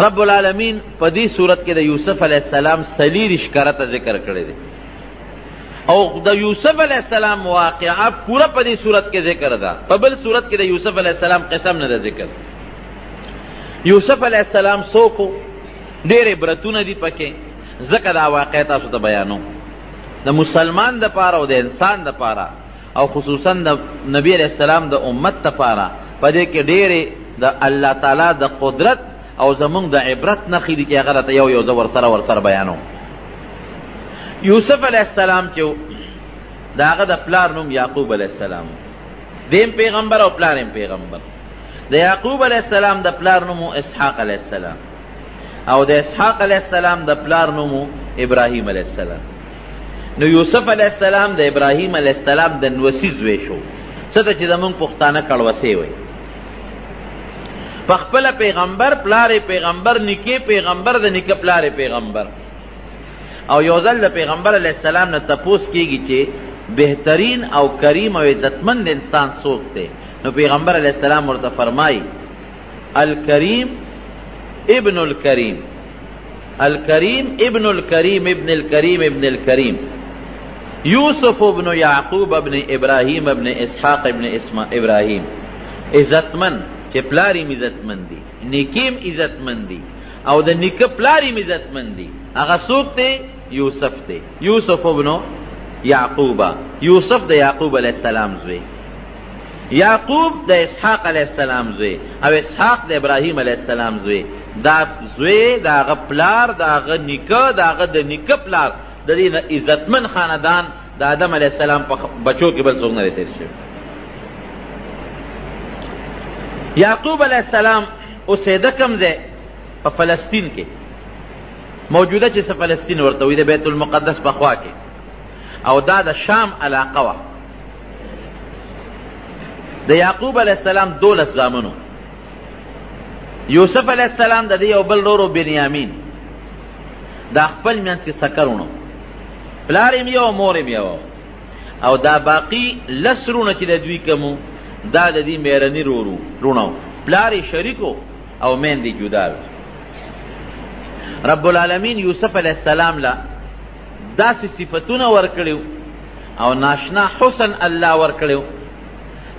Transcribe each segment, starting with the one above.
رب العالمین په دې صورت کې د یوسف علی السلام سلیریش کرته ذکر کړی دی او د یوسف علی السلام واقعا پورا په دې صورت کې ذکر ده په بل صورت کې د یوسف علی السلام قسم نه ذکر یوسف علی السلام سوکو ډېر عبرتونه دي پکې ځکه دا واقع تاسو ته بیانو د مسلمان د پاره او د انسان د پاره او خصوصا د نبی علیه السلام د امت لپاره په دې کې ډېرې د الله تعالی د قدرت او زمونږ د عبرت نښې دي چې هغه راته یو یو زه ورسره ورسره بیانوم یوسف علیه السلام چې د هغه د پلار نوم یعقوب علیه السلام دیم پیغمبر او پلار یې پیغمبر د یعقوب علیه السلام د پلار نوم اسحاق علیه السلام او د اسحاق علیه السلام د پلار نومو ابراهیم علیه السلام نو یوسف علیه السلام د ابراهیم علیه السلام د نوسی زوی شو څه ته چې زمونږ پښتانه کړوسې وایي په خپل پیغمبر پلار پیغمبر نکي پیغمبر د نکه پلار پیغمبر او یو ځل د پیغمبر علی السلام نه تپوس کیږي چې بهترین او کریم او عزتمند انسان څوک دی نو پیغمبر علی السلام ورته فرمایي الکریم ابن الکریم الکریم ابن الکریم ابن الکریم ابن الکریم یوسف ابن یعقوب ابن ابراهیم ابن اسحاق ابن اسم ابراهیم عزتمن چې پلاری عزتمن دی نیکیم عزتمن دی او د نیک پلاری عزتمن دی هغه څوک دی یوسف دی یوسف ابن یعقوب یوسف د یعقوب علی السلام زوی یعقوب د اسحاق علیه السلام زوی او اسحاق د ابراهیم علیه السلام زوی دا زوی د هغه پلار د هغه نیکه د هغه د نیکه پلار د دې نه عزتمن خاندان د آدم علیه السلام په بچو کې بل څوک نه دی تېر شوی یعقوب علیه السلام اوسېده کوم ځای په فلسطین کې موجوده چې څه فلسطین ورته وي د بیت المقدس په خوا کې او دا د شام علاقه وه د یعقوب علی السلام دولس زامنو یوسف علی السلام د دې یو بل ورو بنیامین دا خپل منځ کې سکرونو پلار یې یو مور یې یو او دا باقی لسرونه چې د دوی کوم دا د دې میرنی رورو رونو پلار یې شریکو او مین دی جدا رب العالمین یوسف علی السلام لا داسې صفتونه ورکړي او ناشنا حسن الله ورکړي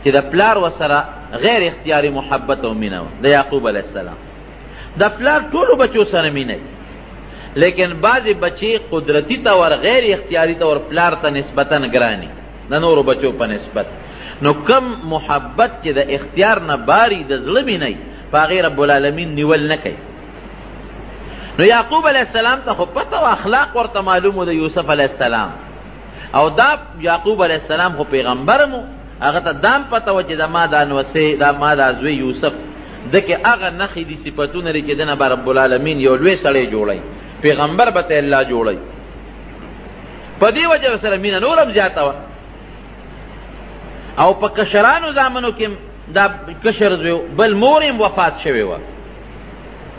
چې د پلار وسره غیر اختیاري محبت او مینه وه د یعقوب علیه السلام د پلار ټولو بچو سره مینه لیکن بعضې بچې قدرتي طور غیر اختیاري طور پلار ته نسبتا ګراني د نورو بچو په نسبت نو کم محبت چې د اختیار نه باري د زړه مینه په هغې رب العالمین نیول نه کوي نو یعقوب علیه السلام ته خو پته او اخلاق ورته معلوم د یوسف علیه السلام او دا یعقوب علیه السلام خو پیغمبر مو هغه ته دام پته و چې د ما دا نوسې دا ما دا زوی یوسف د کې هغه نخې دي صفتونه لري چې دنه به رب العالمین یو لوی سړی جوړی پیغمبر به ته الله جوړی په دې وجه سره مینه نورم زیاته وه او په کشرانو زامنو کې دا کشر زوی بل مور وفات شوی وه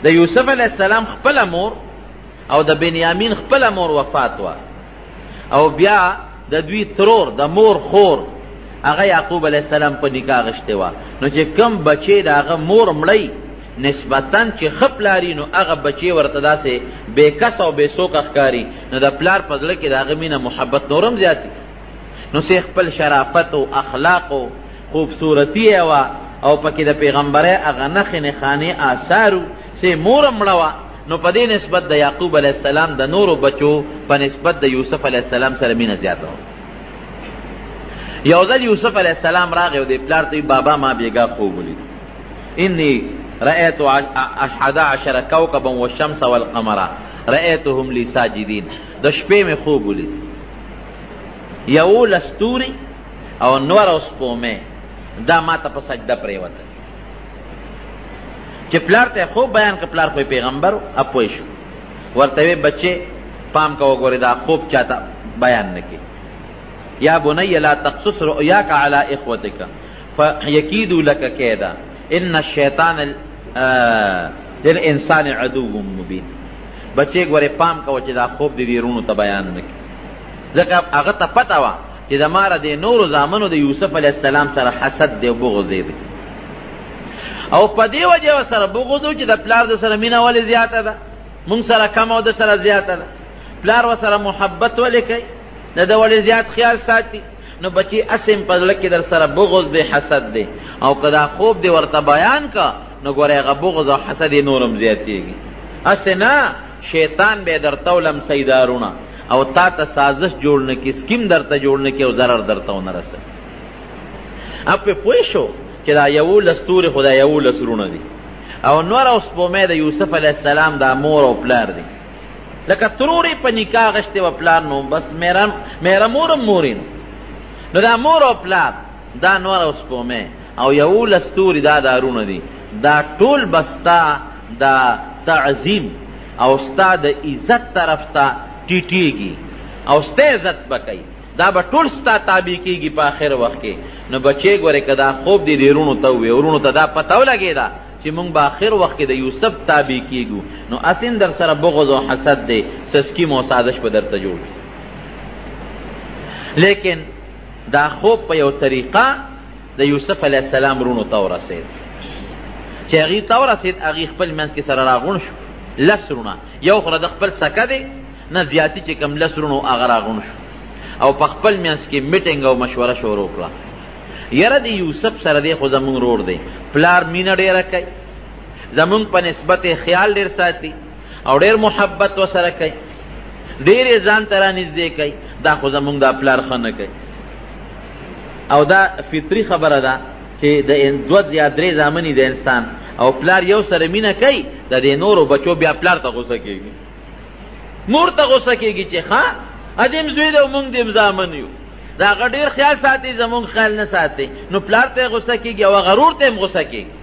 د یوسف علیه السلام خپله مور او د بنیامین خپله مور وفات وه او بیا د دوی ترور د مور خور هغه یعقوب علیه السلام په نکاح غشتې وه نو چې کم بچی د هغه مور مړی نسبتا چې ښه پلاري نو هغه بچی ورته داسې بې کس او بې سوکه ښکاري نو د پلار په زړه کې د هغه مینه محبت نورم زیاتي نو سې خپل شرافت او اخلاق او خوبصورتي يې وه او پکې د پېغمبرۍ هغه نښې نښانې، آثار، وو چې مور هم مړه وه، نو په دې نسبت د يعقوب عليه السلام د نورو بچو په نسبت د يوسف عليه السلام سره مينه زياته وه. يو ځل يوسف عليه السلام راغی او دې پلار ته وي، بابا ما بېګاه خوب وليد. اني رأيت احد عشر کوکبا والشمس والقمر رأيتهم لي ساجدين د شپې مې خوب وليد يوولس ستوري او نور او سپومه دا ما ته په سجده پریوته چې پلار ته خو بیان ک پلار خو پیغمبر اپوي شو ورته وی بچي پام کا وګوره دا خوب چاته بیان نکي یا بني لا تقصص رؤياك على اخوتك فيكيدوا لك كيدا ان الشیطان للانسان عدو مبين بچي ګوره پام کا چې دا خوب دي رونو ته بیان نکي ځکه هغه ته پتا و چې د ماره د نورو زامنو د یوسف علیه السلام سره حسد دی او بغض دی او په دې وجه سره بغض چې د پلار د سره مینه ولې زیاته ده مونږ سره کم او د سره زیاته ده پلار و سره محبت ولې کوي د ده ولې زیات خیال ساتي نو بچی اسم په زړه کې در سره بغض دی حسد دی او که دا خوب دی ورته بیان کا نو ګوره هغه بغض او حسد یې نورم زیاتېږي هسې نه شیطان به یې درته ولم سیدارونه او تا ته سازش جوړ نه کی سکیم درته جوړ نه کی او ضرر درته ونه رسوي اپ په پوه شو چې دا یو لستور خدای یو لسرونه دي او نور او سپومه د یوسف علی السلام د مور او پلار دي لکه تروري په نکاح غشته و پلان نو بس میرم میرا مور مورین نو دا مور او پلار دا نور او سپومه او یو لستور دا دارونه دي دا ټول بستا دا تعظیم او ستا د عزت طرف ته ټیټیږي او ستا عزت به کوي دا به ټول ستا تابع کیږي په اخر وخت کې نو بچې ګوره که دا خوب دې دې وروڼو ته ووایې وروڼو ته دا پته ولګېده چې موږ به اخر وخت کې د یوسف تابع کیږو نو اسیم در سره بغض او حسد دی سسکی مو سازش به درته جوړ لیکن دا خوب په یو طریقه د یوسف علیه السلام رونو ته ورسېد چې هغوی ته ورسېد هغوی خپل منځ کې سره راغونډ شو لس رونه یو خره د خپل سکه دی نه زیاتی چې کوم لس رونو هغه راغونډ شو او په خپل منځ کې میټینګ او مشوره شروع کړه یاره د یوسف سره دی خو زمونږ رور دی پلار مینه ډېره کوي زمونږ په نسبت خیال ډېر ساتي او ډېر محبت وسره کوي ډېر یې ځان ته رانږدې کوي دا خو زمونږ دا پلار ښه نه کوي او دا فطری خبره ده چې د دوه یا درې زامنې د انسان او پلار یو سره مینه کوي د دې نورو بچو بیا پلار ته غوسه کېږي مور ته غوسه کېږي چې ښه ادیم زوی دی او موږ دیم زامن یو د هغه ډېر خیال ساتي زموږ خیال نه ساتي نو پلار ته غوسه کېږي او هغه ورور ته هم غوسه کېږي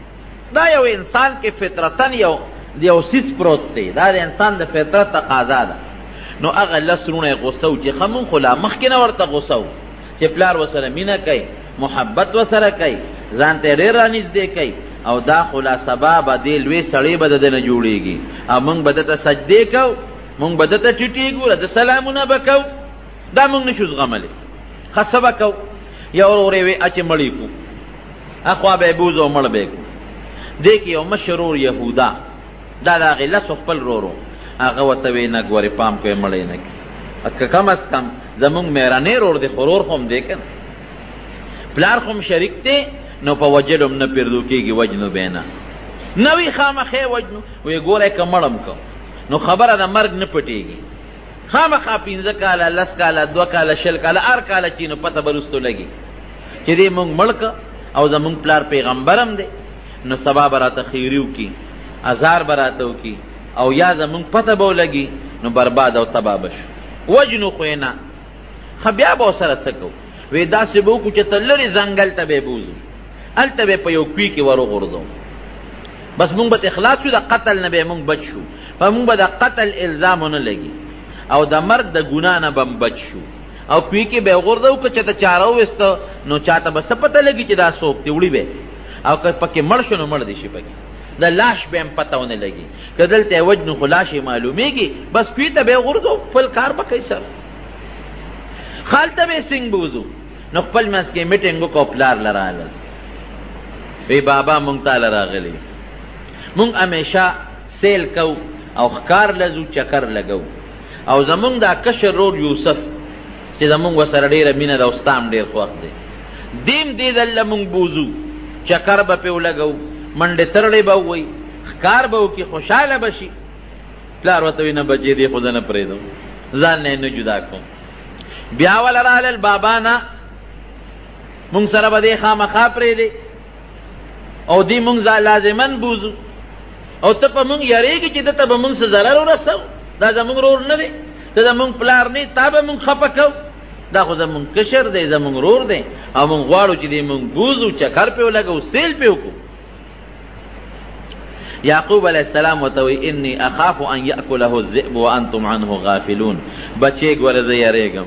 دا یو انسان کې فطرتاً یو د یو څیز پروت دی دا د انسان د فطرت تقاضا ده نو هغه لس روڼه یې غوسه و چې ښه مونږ خو لا مخکې نه ورته غوسه و چې پلار ورسره مینه کوي محبت ورسره کوي ځان ته ډېر رانږدې کوي او دا خو لا سبا به دې لوی سړی به د ده نه جوړېږي او مونږ به ده ته سجدې کوو مونږ به ده ته ټیټېږو د سلامونه به کوو دا موږ نشو زغملی ښه څه به کوو یو ورور یې وې چې مړ یې کړو اخوا به یې بوځو او مړ به یې کړو دې کې یو مشر ورور یهودا دا د هغې لسو خپل ورور هغه ورته وې نه ګورې پام کوې مړ یې نه کړي که کم از کم زمونږ مهرنی ورور دی خو ورور خو هم دی که پلار خو هم شریک دی نو په وجلو هم نه پردو کېږي وجنو به نه نوی خامخې وجنو وې ګوره که مړم کوم نو خبره د مرګ نه پټېږي خامخا پنځه کاله لس کاله دوه کاله شل کاله هر کاله چې نو پته به وروستو لګي چې دی مونږ مړ او زمونږ پلار پیغمبر هم دی نو سبا به راته خیري وکړي ازار به راته وکړي او یا زمونږ پته به ولګي نو برباد او تباه به شو وجنو خو یې نه ښه بیا به ورسره څه کوو وی داسې به وکړو چې ته لرې ځنګل ته به یې بوځو هلته به په یو کوی کې وروغورځو بس مونږ به اخلاص شو د قتل نه به مونږ بچ شو په مونږ به د قتل الزام نه لګي او د مرګ د ګنا نه به بچ شو او کوی کې به غورځو که چته چاره وست نو چاته به سپته لګي چې دا سوک دی وړي به او که پکې مړ شو نو مړ دي شي پکې د لاش به هم پته ونه لګي که دلته وجه نو خو لاش یې معلومېږي بس کوی ته به غورځو خپل کار به کوي سر خالته به سنګ بوزو نو خپل منځ کې میټینګ وکړو پلار له راغلل وی بابا مونږ ته له راغلی مونږ همیشه سیل کوو او ښکار له ځو چکر لګو او زمونږ دا کشر رور یوسف چې زمونږ سره ډېره مینه ده او ستا هم ډېر خوښ دی دیم دې ځل له مونږ بوځو چکر به پرې ولګو منډې ترړې به ووایي ښکار به وکړي خوشحاله به شي پلار ورته وایي نه بچې دې خو زه نه پرېږدم ځان نه یې نه جدا کوم بیا ول رالل بابا نه مونږ سره به دې خامخا پرې دی او دې مونږ لازمن بوزو او ته په مونږ یریږي چې دته به مونږ سره ضرر ورسو دا زمونږ رور نه دی ته زمونږ پلار نه تا به مونږ خپه کو دا خو زمونږ کشر دی زمونږ رور دی او مونږ غواړو چې دې مونږ بوزو چکر په لګو سیل په وکړو یعقوب علیه السلام ورته وایي انی اخاف ان یاکله الذئب وانتم عنه غافلون بچې ګوره زه یریږم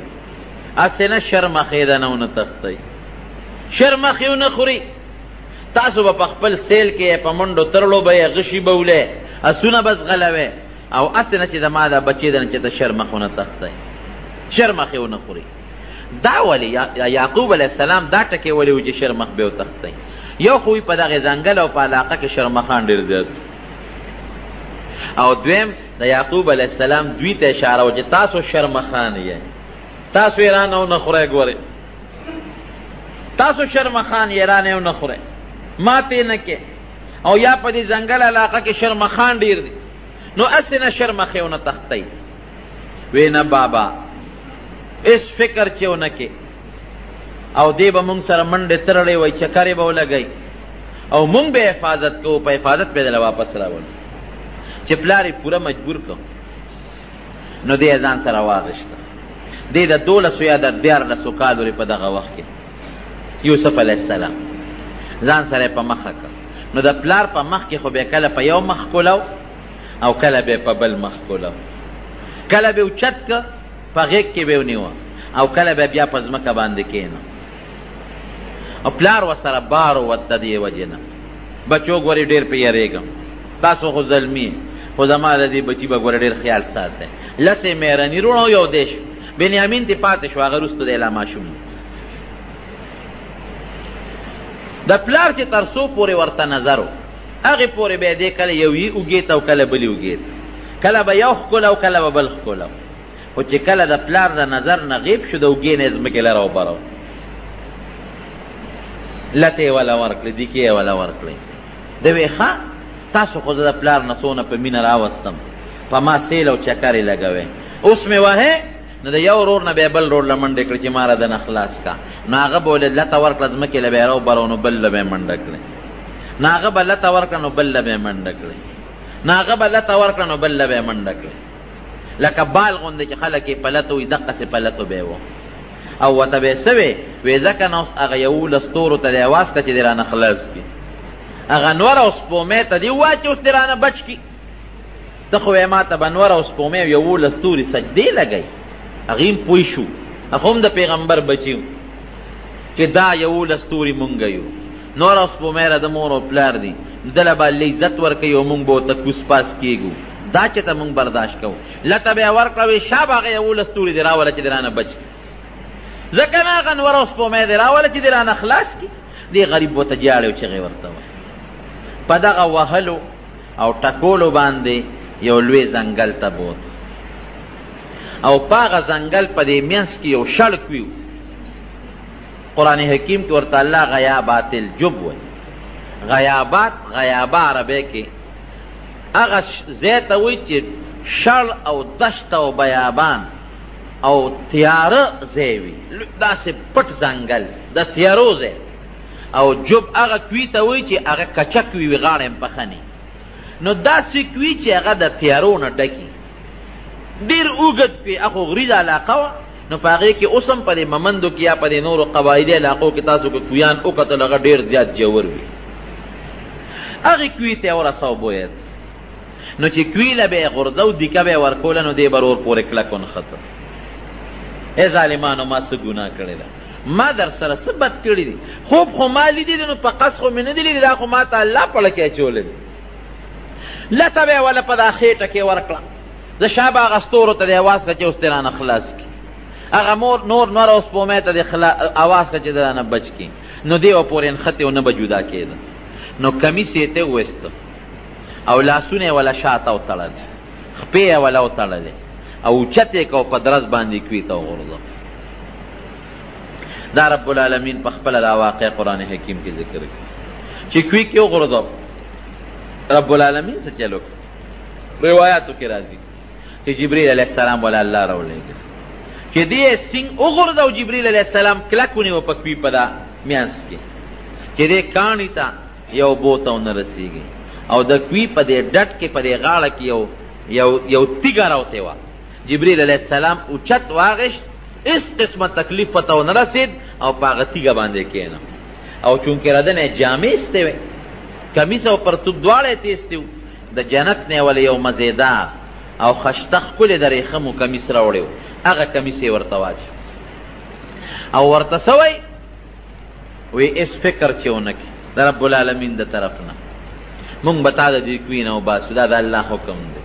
هسې نه شر مخې ده نه ونه تښتئ شر مخې ونه خوري تاسو به په خپل سیل کې په منډو ترړو به یې غشي به ولې اسونه به ځغلوې او هسې نه چې زما دا بچې ده نه چې ته شر مخ ونه تښتئ شر مخې ونه خوري دا ولی یعقوب علیه السلام دا ټکی ولی و چې شرمخ به وتښتی یو خو په دغه ځنګل او په علاقه کې شرمخان ډېر زیات او دویم د یعقوب علیه السلام دوی ته اشاره و چې تاسو شرمخان یې تاسو یې رانه ونه خورئ ګورئ تاسو شرمخان یې رانه ونه خورئ ماتې نه کې او یا په دې ځنګل علاقه کې شرمخان ډېر دی نو هسې نه شرمخې ونه تښتئ وی نه بابا هیڅ فکر چې ونه کې او دی به مونږ سره منډې ترړې وای چکرې به ولګی او مونږ به حفاظت کوو په حفاظت به دله واپس راول چې پلار یې پوره مجبور کړ نو دی ځان سره واغشته دی د دولسو یا د دیارلسو کالو په دغه وخت کې یوسف علیه السلام ځان سره په مخه کړ نو د پلار په مخ کې خو به کله په یو مخ کولاو او کله به په بل مخ کوله کله به اوچت که په غیږ کې به ونیوه او کله به بیا په ځمکه باندې کینه او پلار وسره بار وت د دې وجې نه بچو ګورې ډېر پې یارېږم تاسو خو زلمی خو زما د دې بچي به ګوره ډېر خیال ساته لسې مېرني روڼ او یو دیش بنیامین دې پاتې شو هغه وروسته دی لا ماشوم دی د پلار چې تر څو پورې ورته نظر و هغې پورې به یې دی کله یوې اوږې ته او کله بلې اوږې ته کله به یو ښکلا او کله به بل ښکلا خو چې کله د پلار د نظر نه غیب شو د اوږې نه یې ځمکې لره وبره لته یې وله ورکړې دیکې یې وله ورکړې د وې ښه تاسو خو زه د پلار نه څونه په مینه راوستم په ما سیل او چکر یې لګوې اوس مې وهې نو د یو ورور نه به بل ورور له منډې کړ چې ما را دنه خلاص کا نو هغه به ولې لته ورکړه ځمکې له به یې راوبرو نو بل له به یې منډه کړې نو هغه به لته ورکړه نو بل له به یې منډه کړې نو هغه به لته ورکړه نو بل له به یې منډه کړې لکه بال غوندې چې خلک یې پلتو وي دقسې پلتو به یې و او ورته به یې څه وې وې ځکه نو اوس هغه یولس تورو ته دی واس که چې دې رانه خلاص کړي هغه نور او سپومې ته دې ووایه چې اوس دې رانه بچ کړي ته خو وې ما ته بنور او سپومې او یوولس توري سجدې لګی هغه هم پوه شو هغه هم د پیغمبر بچي چې دا یوولس توري مونږ یو نور او سپومې را د مور او پلار دي دله به الله عزت ورکوي او مونږ به ورته کوس پاس کېږو دا چې ته مونږ برداشت کوو لته به یې ورکړه وي شا به هغه یوولس توري دې راوله چې دې رانه بچ کړي ځکه نه هغه نور او سپومې دې راوله چې دې رانه خلاص کړي دې غریب ورته جاړې او چغې ورته وایي په دغه وهلو او ټکولو باندې یو لوی ځنګل ته بوت او پاغه ځنګل په دې مینس کې یو شړک ویو قران حکیم کې ورته الله غیابات الجب وي غیابات غیابه عربی کې هغه ځای ته وایي چې شړ او دشت او بیابان او تیاره ځای وي داسې پټ ځنګل د تیارو ځای او جوب هغه کوي ته وایي چې هغه کچک وي غاړه هم پخه نه نو داسې کوي چې هغه د تیارو نه ډکي ډېر اوږد کوي هغه غریزه علاقه وه نو په هغې کې اوس هم په دې ممندو کې یا په دې نورو قبایلي علاقو کې تاسو که کویان وکتل هغه ډېر زیات جور وي هغې کوي ته یې ورسو بوید نو چې کوي له به یې غورځه او دیکه به یې ورکوله نو دې به ور پورې کلک ونښته ای ظالمانو ما څه ګناه کړې ده ما درسره څه بد کړي دي خوب خو ما لیدي دي نو په قصد خو مې نه دي لیدي دا خو ما ته الله پړه کې اچولی دی لته به یې وله په دا خېټه کې ورکړه د شابه هغه ستورو ته دې اواز کړه چې اوس دې رانه خلاص کړي هغه مور نور نور او سپومې ته دې اواز کړه چې دې رانه بچ کړي نو دې به پورې نښتې او نه به جدا کېده نو کمیس یې ته وویسته او لاسونه یې وله شاته وتړل خپې یې وله وتړلې او اوچت یې کو په درز باندې کوي ته وغورځو دا رب العالمین په خپل دا واقع قران حکیم کې ذکر کړي چې کوي کې وغورځو رب العالمین څه چلو روایتو کې راځي چې جبرئیل علیه السلام ولا الله راولېږي چې دې سنگ وغورځو جبرئیل علیه السلام کلکونی و پکوي پدا میانس کې چې دې کانی ته یو بو ته ونه رسیږي او د کوی په دې ډټ کې په دې غاړه کې یو یو یو تیګه راوته و جبرئیل علیه السلام اوچت واغشت اس قسمه تکلیف ته ونه رسید او په هغه تیګه باندې کېنه او چونکې ردنه جامې ستې وې کمیس او پرتوک دواړه تیستې وو د جنت نه ولې یو مزیدار او خشته ښکلې د ریخمو کمیس راوړی و هغه کمیس یې ورته واچو او ورته سوی وی اس فکر چې ونکې د رب العالمین د طرف نه مونږ به تا د دې کوی نه وباسو دا د الله حکم دی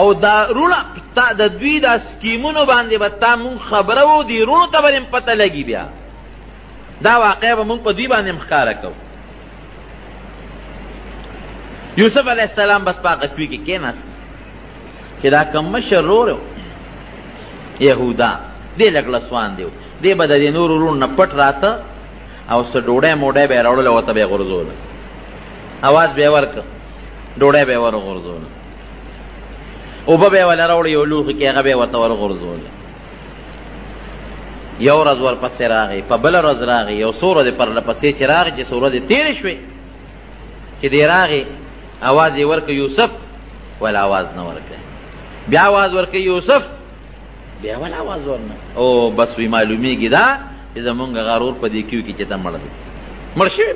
او دا رونه تا د دوی دا سکیمونو باندې به تا مونږ خبره وو دی رونو ته به پته لګي بیا دا واقع به مونږ په دوی باندې مخکاره کوو یوسف علیه السلام بس په هغه کوی کې کېناست چې دا کوم مشر رور یهودا دې لګ لسوان دیو دې به د دې نور ورون نه پټ راته او څه ډوډۍ موډۍ به یې راوړله ورته به یې غورځوله اواز به یې ورکړ ډوډۍ به یې ورغورځوله اوبه به یې وله راوړې یو لوښي کې هغه به یې ورته ورغورځوله یو ورځ ورپسې راغی په بله ورځ راغی یو څو ورځې پرله پسې چې راغی چې څو ورځې تېرې شوې چې دی راغی اواز یې ورکړ یوسف ولا اواز نه ورکړ بیا اواز ورکړ یوسف بیا ولا اواز ورنه او بس وی معلومیږي دا چې زمونږ غرور په دې کیو کې چې ته مړ دی مړ شوی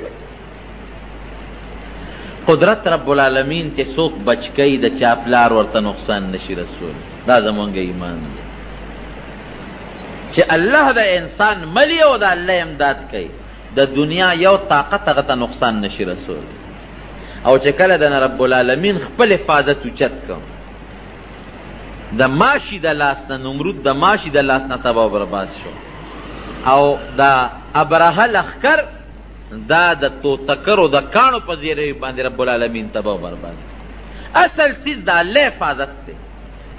قدرت رب العالمین چې څوک بچ کوي د چا پلار ورته نقصان نشي رسول دا زمونږ ایمان دی چې الله د انسان ملی او د الله امداد کوي د دنیا یو طاقت هغه ته نقصان نشي رسول او چې کله د رب العالمین خپل حفاظت اوچت کړ د ماشي د لاس نه نمرود د ماشي د لاس نه تبا برباد شو او دا ابرهه لخکر دا د توتکرو د کانو په زیره باندې رب العالمین تبا برباد اصل سیز د الله حفاظت دی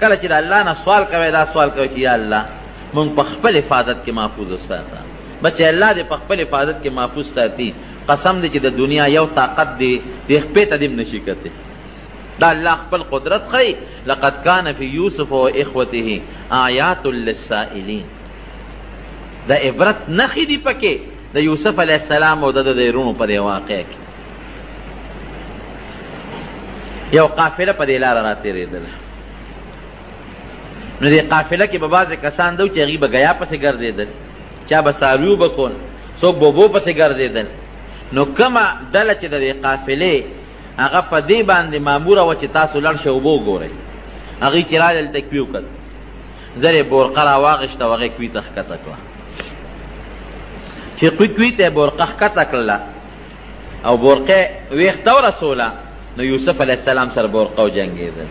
کله چې د الله نه سوال کوي دا سوال کوي چې یا الله مونږ په خپل حفاظت کې محفوظ وساته بچې الله دې په خپل حفاظت کې محفوظ ساتي قسم دې چې د دنیا یو طاقت دې دې خپې ته دې نشي کته دا الله خپل قدرت خي لقد كان في يوسف واخوته آيات للسائلين دا عبرت نخي دي پکې د یوسف علی السلام او د د رونو پر واقع کې یو قافله په دې لار را تیرېدله نو دې قافله کې به بعضې کسان دو چې هغوی به ګیا پسې ګرځېدل چا به سارویو به کول څوک به اوبو پسې ګرځېدل نو کومه ډله چې د دې قافلې هغه په دې باندې ماموره وه چې تاسو لړ شئ اوبه وګورئ هغوی چې راغلل ته کوي وکړ زر یې بورقه راواغېسته او هغې کوي ته ښکته کړه چې کوي ته یې بورقه ښکته کړله او برقه ویخ ته ورسوله نو یوسف علیه السلام سره برقه جنګېدل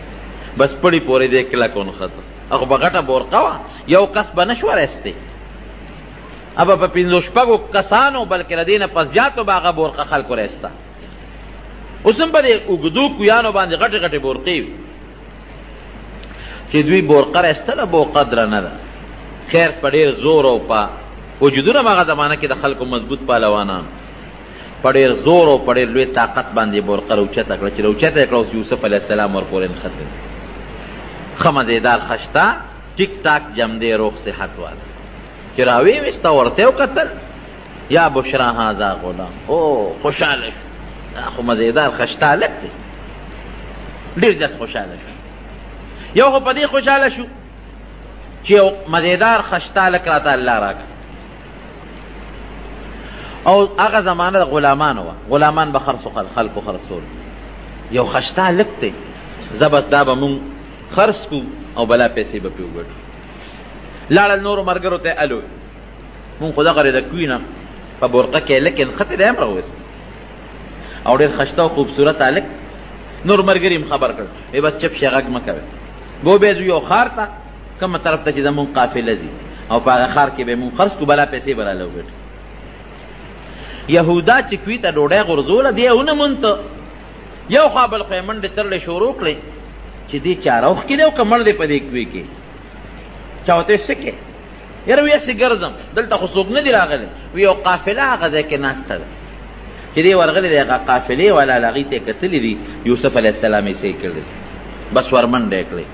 بس پړی پورې دې کلک ونښته هغه به غټه برقه وه یو کس به نه شو رستی ابا په پنځو شپږو کسانو بلکې د دې نه په زیاتو به هغه برقه خلکو رسته اوس هم په دې اوږدو کویانو باندې غټې غټې برقې وي چې دوی بورقه راستله بورقه درنه ده خیر په ډیر زور او په وجودونه هغه زمانه کې د خلکو مضبوط پهلوانان په ډیر زور او په ډیر لوی طاقت باندې بورقه راوچته کړه چې راوچته یې کړه اوس یوسف علیه السلام ورپورې نښتې ښه مزېدار ښه شته ټیک ټاک جمدې روغ صحت واله چې راویې ویسته ورته یې وکتل یا بشرا هذا غلام او خوشاله شو دا خو مزیدار خشتالک دی ډیر جس خوشاله شو یو خو په دې خوشاله شو چې یو مزیدار خشتالک راته الله راکړ او هغه زمانه د غلامانو وه غلامان به خرڅو خلکو خرڅول یو خشتالک دی زبس دا به مونږ خرڅ کو او بلا پیسې به پې وګټو لاړل نورو ملګرو ته الو مونږ خو دغه د کوی نه په برقه کې لکه نښتې دی هم راوست او ډېر خشته او خوبصورت هلک نور ملګري هم خبر کړ ای بس چپ شې غږ مه کوې بو بیا ځو یو ښار ته کومه طرف ته چې زمونږ قافله ځي او په هغه ښار کې به مونږ خرڅ کړو بلا پیسې به راله وګټو یهودا چې کوی ته ډوډۍ غورځوله دی ونه مونته یو خوا بل خو یې منډې ترلې شروع کړې چې دې چاروخ کې دی او که مړ دی په دې کوی کې چا ورته څه کې یاره وی هسې ګرځم دلته خو څوک نه دي راغلی وی یو قافله هغه ځای کې ناسته ده چې دی ورغلی دی هغه قافلې والا له هغوی ته یې کتلي دي یوسف علیه السلام یې څه کړی بس ورمنډه یې کړې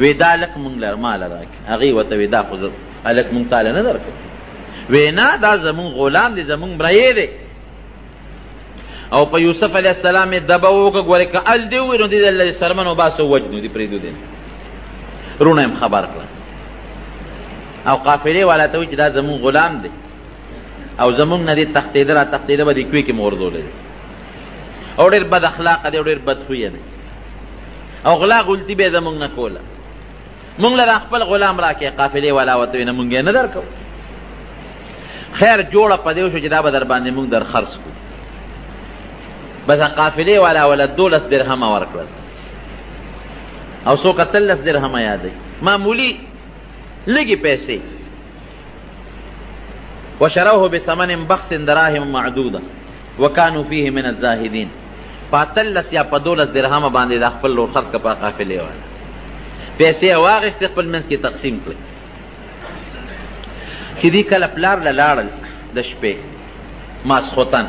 وی دا هلک مونږ له ماله راکړي هغوی ورته وی دا خو زه هلک مونږ تاله نه درکړو وی نه دا زمونږ غلام دی زمونږ مریی دی او په یوسف علی السلام دبه وکړه ګوره که ال دی وینو دی الله سرمن وباسو وجنو دی پریدو دی رونه هم خبر کړه او قافله والا ته چې دا زمون غلام دی او زمون نه دی تختیده را تختیده به دی کوی کې مورزول دی او ډیر بد اخلاق دی ډیر بد خوی دی او غلا غلطی به زمون نه کوله مونږ لرا خپل غلام راکې قافلې والا وته نه مونږ نه درکو خیر جوړه پدې شو چې دا به در باندې مونږ در خرڅ کو بس قافلې والا ولا دولس درهم ورکړل او سو قتل لس درهم یادې معمولی لګي پیسې وشروه بثمن بخس دراهم معدوده وکانو فیه من الزاهدین په اتلس یا په دولس درهمه باندې دا خپل لور خرڅ کړه په قافلې والا پیسې یې واخېستې خپل منځ کې تقسیم کړې چې دوی کله پلار له لاړل د شپې ماسخوتن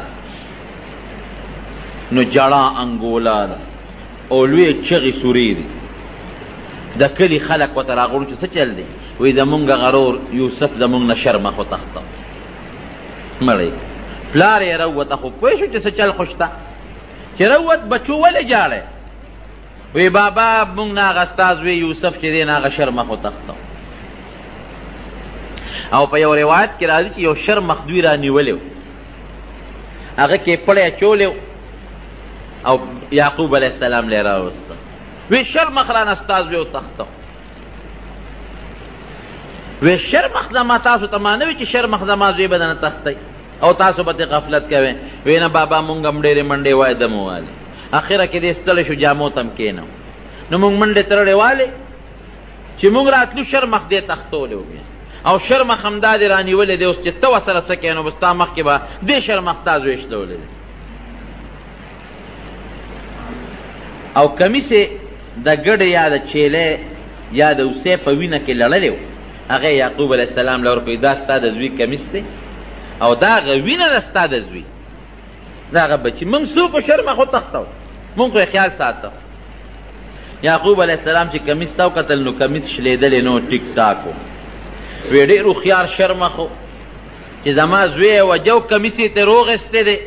نو جړا انګولا ده او لوی چغې سورې دي د کلي خلک ورته راغونډ شو څه چل دی وایي زمونږ غرور یوسف زمونږ نه شرمه خو تخته مړی پلار یې راووته خو پوه شو چې څه چل خو شته چې راووت بچو ولې ژاړی وی بابا مونږ نه هغه استاذ وی یوسف چې دی نه هغه شر مخ وتښتو او په یو روایت کې راځي چې یو شر مخ دوی را نیولی هغه کې پړی اچولی او یعقوب علیه السلام لی راوسته وی شر مخ رانه استاذ وی وتښتو وی شر مخ زما تاسو ته مانوي چې شر مخ زما زوی بدن تختی او تاسو به غفلت کوي وینا بابا مونږ هم ډېرې منډې وای د موالي اخره کې دې ستړی شو جامو تم کېنو نو مونږ منډې ترړې والې چې مونږ راتلو شر مخ دې تختولې وبیا او شر مخ همدا دې رانیولې دی اوس چې ته ورسره څه کوې نو بس تا مخکې به دې شر مخ تا زوی شتولې دی او کمیس د ګډې یا د چیلې یا د اوسې په وینه کې لړلی و هغه یعقوب علیه السلام له ورکوي دا ستا د زوی کمیس دی او دا هغه وینه ده ستا د زوی دا هغه بچي موږ څوک و شرمه خو تښتو موږ خو خیال ساتو یعقوب علیه السلام چې کمیس ته وکتل نو کمیس شلېدلی نو ټیک ټاک و وی ډېر هوښیار شرمه خو چې زما زوی وجه او کمیس یې ترې روغېستی دی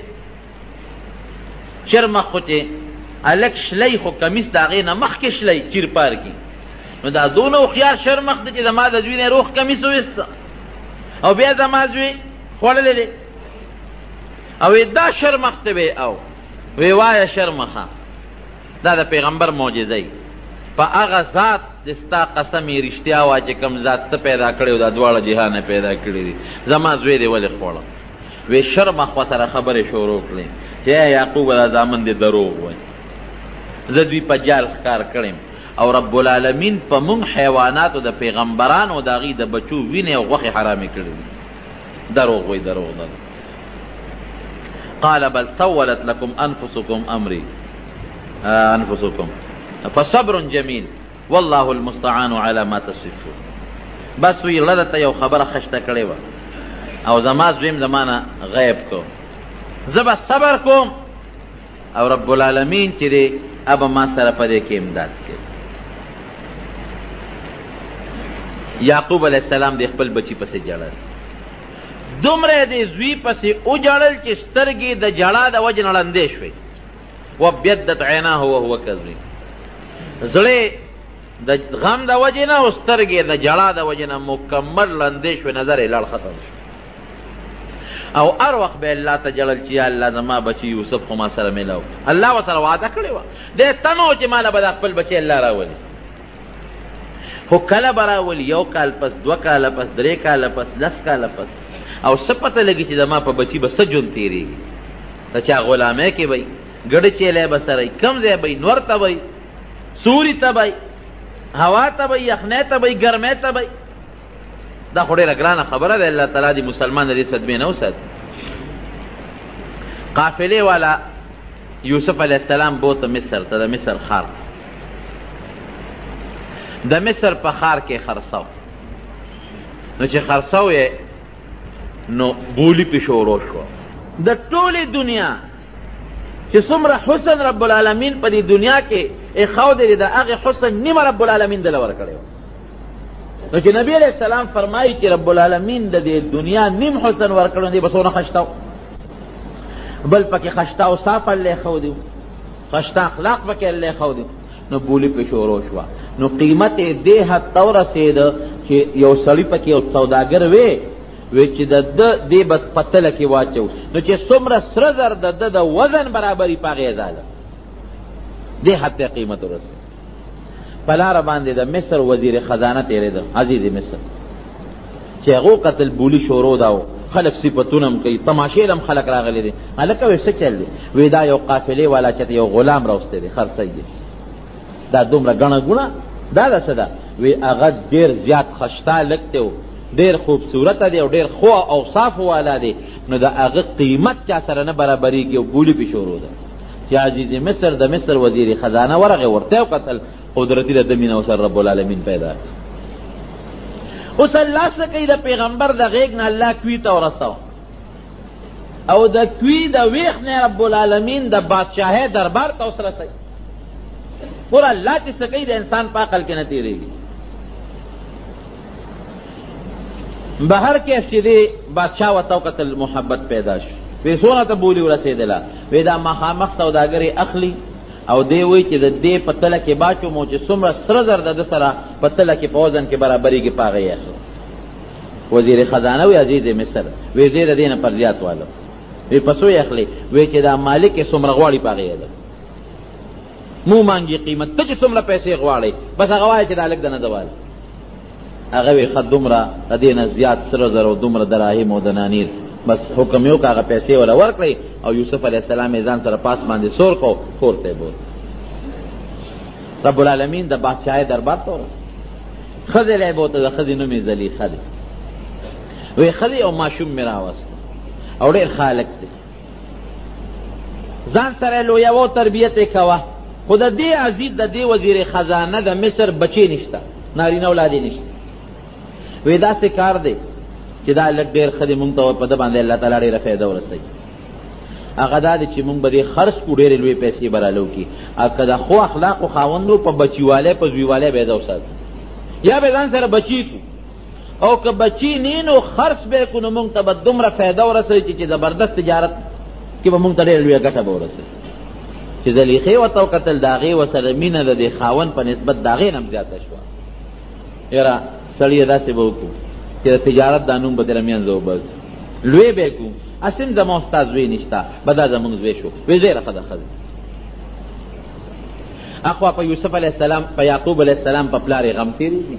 چرمخ خو چې الک شلی خو کمیس د هغې نه مخکې شلی چیر پار کي نو دا دونه هوښیار شرمخ دی چې زما د زوی نه روغ کمیس وویسته او بیا زما زوی خوړلی دی او دا شرمخ ته وی او وی وایه شرمخه دا د پیغمبر معجزه ای په هغه ذات د ستا قسم یې رښتیا وه چې کوم ذات ته پیدا کړی او دا دواړه جهانه پیدا کړي دي زما زوی دی ولې خوړه وې شرمه خو سره خبرې شروع کړې چې یا یعقوب دا زامن دې دروغ وایي زه دوی په جال ښکار کړم او رب العالمین په موږ حیواناتو د پیغمبرانو د هغوی د بچو وینې او غوښې حرامې کړې دي دروغ وایي دروغ ده قال بل سولت لکم انفسکم امری انفسکم فصبر جمیل والله المستعان علی ما تصفون بس وی لره ته یو خبره خشته کړې و او زما زویم زمانه غیب کو زبا صبر کوم او رب العالمین چې دی اب ما سره پدې کې امداد کوي یعقوب علی السلام د خپل بچی پسې جړل دومره دې زوی پسې او جړل چې سترګې د جړا د وجه نړندې شوې وبيدت عيناه وهو كذب زړه د غم د وجې نه او سترګې د جړا د وجې نه مکمل ړندې شوې نظر یې لړ ختم شو او هر وخت به الله ته جړل چې یا الله زما بچي یوسف خو ما سره میلاو الله ورسره وعده کړې وه دی تمه و چې ما له به د خپل بچی الله راولي خو کله به راولي یو کال پس دوه کاله پس درې کاله پس لس کاله پس او څه پته لګي چې زما په بچي به څه ژوند تېرېږي د چا غلامۍ کې به یې ګډ چیلی به سره یې کوم ځای به یې نور ته به یې سوري ته به یې هوا ته به یې یخنۍ ته به یې ګرمۍ ته به یې دا خو ډېره ګرانه خبره ده الله تعالی دې مسلمان د دې صدمې نه وساتي قافلې والا یوسف علیه السلام بوته مصر ته د مصر ښار ته د مصر په ښار کې خرڅاو نو چې خرڅاو یې نو بولی پی شروع شو د ټولی دنیا چې څومره حسن رب العالمین په دې دنیا کې اخاو دې د هغه حسن نیمه رب العالمین دل ور کړو نو چې نبی علیہ السلام فرمایي چې رب العالمین د دې دنیا نیم حسن ور کړو دې بسونه خشتاو بل پکې خشتاو صاف الله خو دې خشتا اخلاق پکې الله خو دې نو بولی په شروع شوه نو قیمت یې دې حد ته ورسېده چې یو سړي پکې یو سوداګر وی وی چې د ده دې به په تله کې واچو نو چې څومره سره زر د ده د وزن برابري په هغې ځاله دې حد ته قیمت ورسېد په لاره باندې د مصر وزیر خزانه تېرېده عزیز مصر چې هغه قتل بولی شروع داو خلک صفاتونه هم کوي تماشې لم خلک راغلي دي هلکه وې څه چل دي وې دا یو قافلې والا چې یو غلام راوستي دي خرڅي دي دا دومره غنه غونه دا دا څه ده وی هغه ډیر زیات خشتا لګته و ډیر خوبصورت دی او ډیر خو او صاف والا دی نو دا هغه قیمت چا سره نه برابرېږي او بولی پې شروع ده چې عزیز مصر د مصر وزیر خزانه ورغه ورته قتل قدرتی د دمین او سر رب العالمین پیدا اوس الله سکی د پیغمبر د غیګ نه الله کوي ته ورساو او د کوي د ویخ نه رب العالمین د بادشاہه دربار ته سره سي ور الله چې سکی د انسان په عقل کې نه تیریږي بهر کې چې دی بادشاہ وتاو قتل محبت پیدا شو پیسو نه ته بولی ورسېدله وې دا مخامخ سوداګري اخلي او دی وایي چې د دې په تله کې باچو مو چې څومره سره زر د ده سره په تله کې په وزن کې برابرېږي په هغه یې اخلي وزیر خزانه وی عزیز مصر وی زیر دینه پر زیات والو وی پسو اخلي وی چې دا مالک یې څومره غواړي په هغه یې ده مو مانګي قیمت ته چې څومره پیسې غواړي بس هغه وایي چې دا لږ د نه زوال هغه وی خد دومره دینه زیات سره زرو دومره دراهم او دنانیر بس حکم یو کاغه پیسې ولا ورکړي او یوسف علی السلام ځان سره پاس باندې سور کو کور ته بوت رب العالمین د بادشاہي دربار ته ورس خزه لای بوت د خزه نومې زلی خزه وی خزه او ماشوم میرا واست او ډېر خالق دی ځان سره لویوه او تربیت یې کوه خو د دې عزیز د دې وزیر خزانه د مصر بچی نشته نارینه اولاد نشته وی داسې کار دی چې دا لږ ډېر ښه دی مونږ ته په ده باندې الله تعالی ډېره فایده ورسوي هغه دا دی چې مونږ به دې خرڅ کړو ډېرې لویې پیسې به رالو کړي او که د ښو اخلاقو خاوند په بچیوالی په زویوالی به یې ده وساتو یا به ځان سره بچی کړو او که بچی نی نو خرڅ به کو نو مونږ ته به دومره فایده ورسوي چې زبردست تجارت کې به مونږ ته ډېره لویه ګټه به ورسوي چې زلیخې ورته وکتل د هغې ورسره مینه د دې خاون په نسبت د هغې نه هم زیاته شوه یاره سړي یې داسې به وکړو چې د تجارت دا نوم به تېره مینځه وباسو لوی به یې کړو هسې هم زما ستا زوی نشته به دا زمونږ زوی شو وې زوی راخه د ښځې اخوا په یوسف علیه السلام په یعقوب علیه السلام په پلار یې غم تېرېږي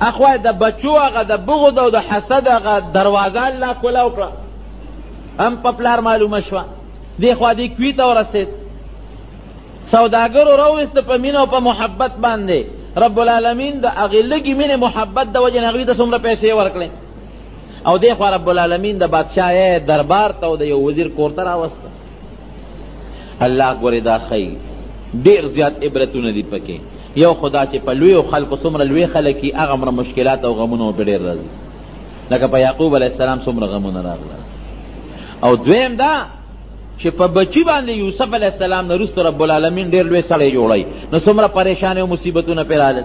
اخوای د بچو هغه د بغض او د حسد هغه دروازه الله کولا وکړه هم په پلار معلومه شوه دې خوا دې کوي ته ورسېد سوداګرو راوست په مینه او په محبت باندې رب العالمین د هغې لږې مینې محبت د وجې نه هغوی ته څومره پیسې ورکړې او دې خوا رب العالمین د بادشاه دربار ته او د یو وزیر کور ته راوسته الله ګورې دا ښيي ډېر زیات عبرتونه دي پکې یو خو دا چې په لویو خلکو څومره لوی خلک وي هغومره مشکلات او غمونه ورته ډېر راځي لکه په یعقوب علیه السلام څومره غمونه راغله او دویم دا چې په بچی باندې یوسف علیه السلام نه وروسته رب العالمین ډېر لوی سړی جوړوي نو څومره پریشانې او مصیبتونه پرې راغلل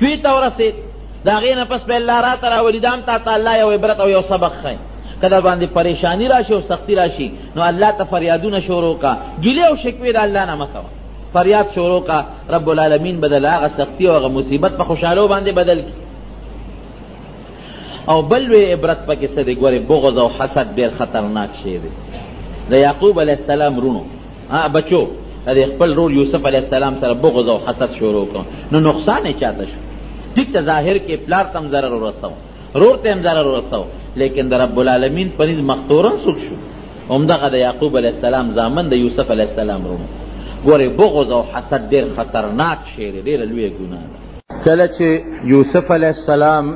دوی ته ورسېد د هغې نه پس به الله راته راولي دا هم تا ته الله یو عبرت او یو سبق ښایي که در باندې پریشانی راشي او سختی راشي نو الله ته فریادونه شروع کا ګیلې او شکوې د الله نه مه کوه فریاد شروع کا رب العالمین به د هغه سختی او هغه مصیبت په خوشحالو باندې بدل کړي او بل لوی عبرت پکې څه دی ګورې بغض او حسد ډېر خطرناک شی دی د یعقوب علیه السلام رونو ها بچو د خپل رور یوسف علیه السلام سره بغض او حسد شروع کړ نو نقصان یې چاته شو ټیک ته ظاهر کې پلار ته هم ضرر ورسو رور ته هم ضرر ورسو لیکن د رب العالمین په نس مختورن څوک شو همدغه د یعقوب علیه السلام زامن د یوسف علیه السلام رونه ګورې بغض او حسد ډېر خطرناک شی دی ډېره لویه ګناه ده کله چې یوسف علیه السلام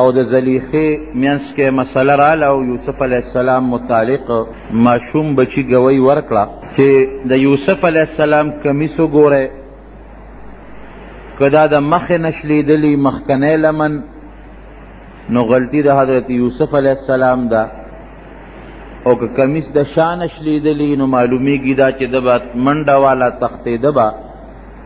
او د زلیخې منځ کې مسله راله او یوسف علیه السلام متعلق ماشوم بچی ګوی ورکړه چې د یوسف علیه السلام کمیس وګوره که دا د مخې نه شلیدلي مخکنی لمن نو غلطي د حضرت یوسف علیه السلام ده او که کمیس د شانه شلیدلي نو معلومیږي دا چې د به منډه والا تختېده به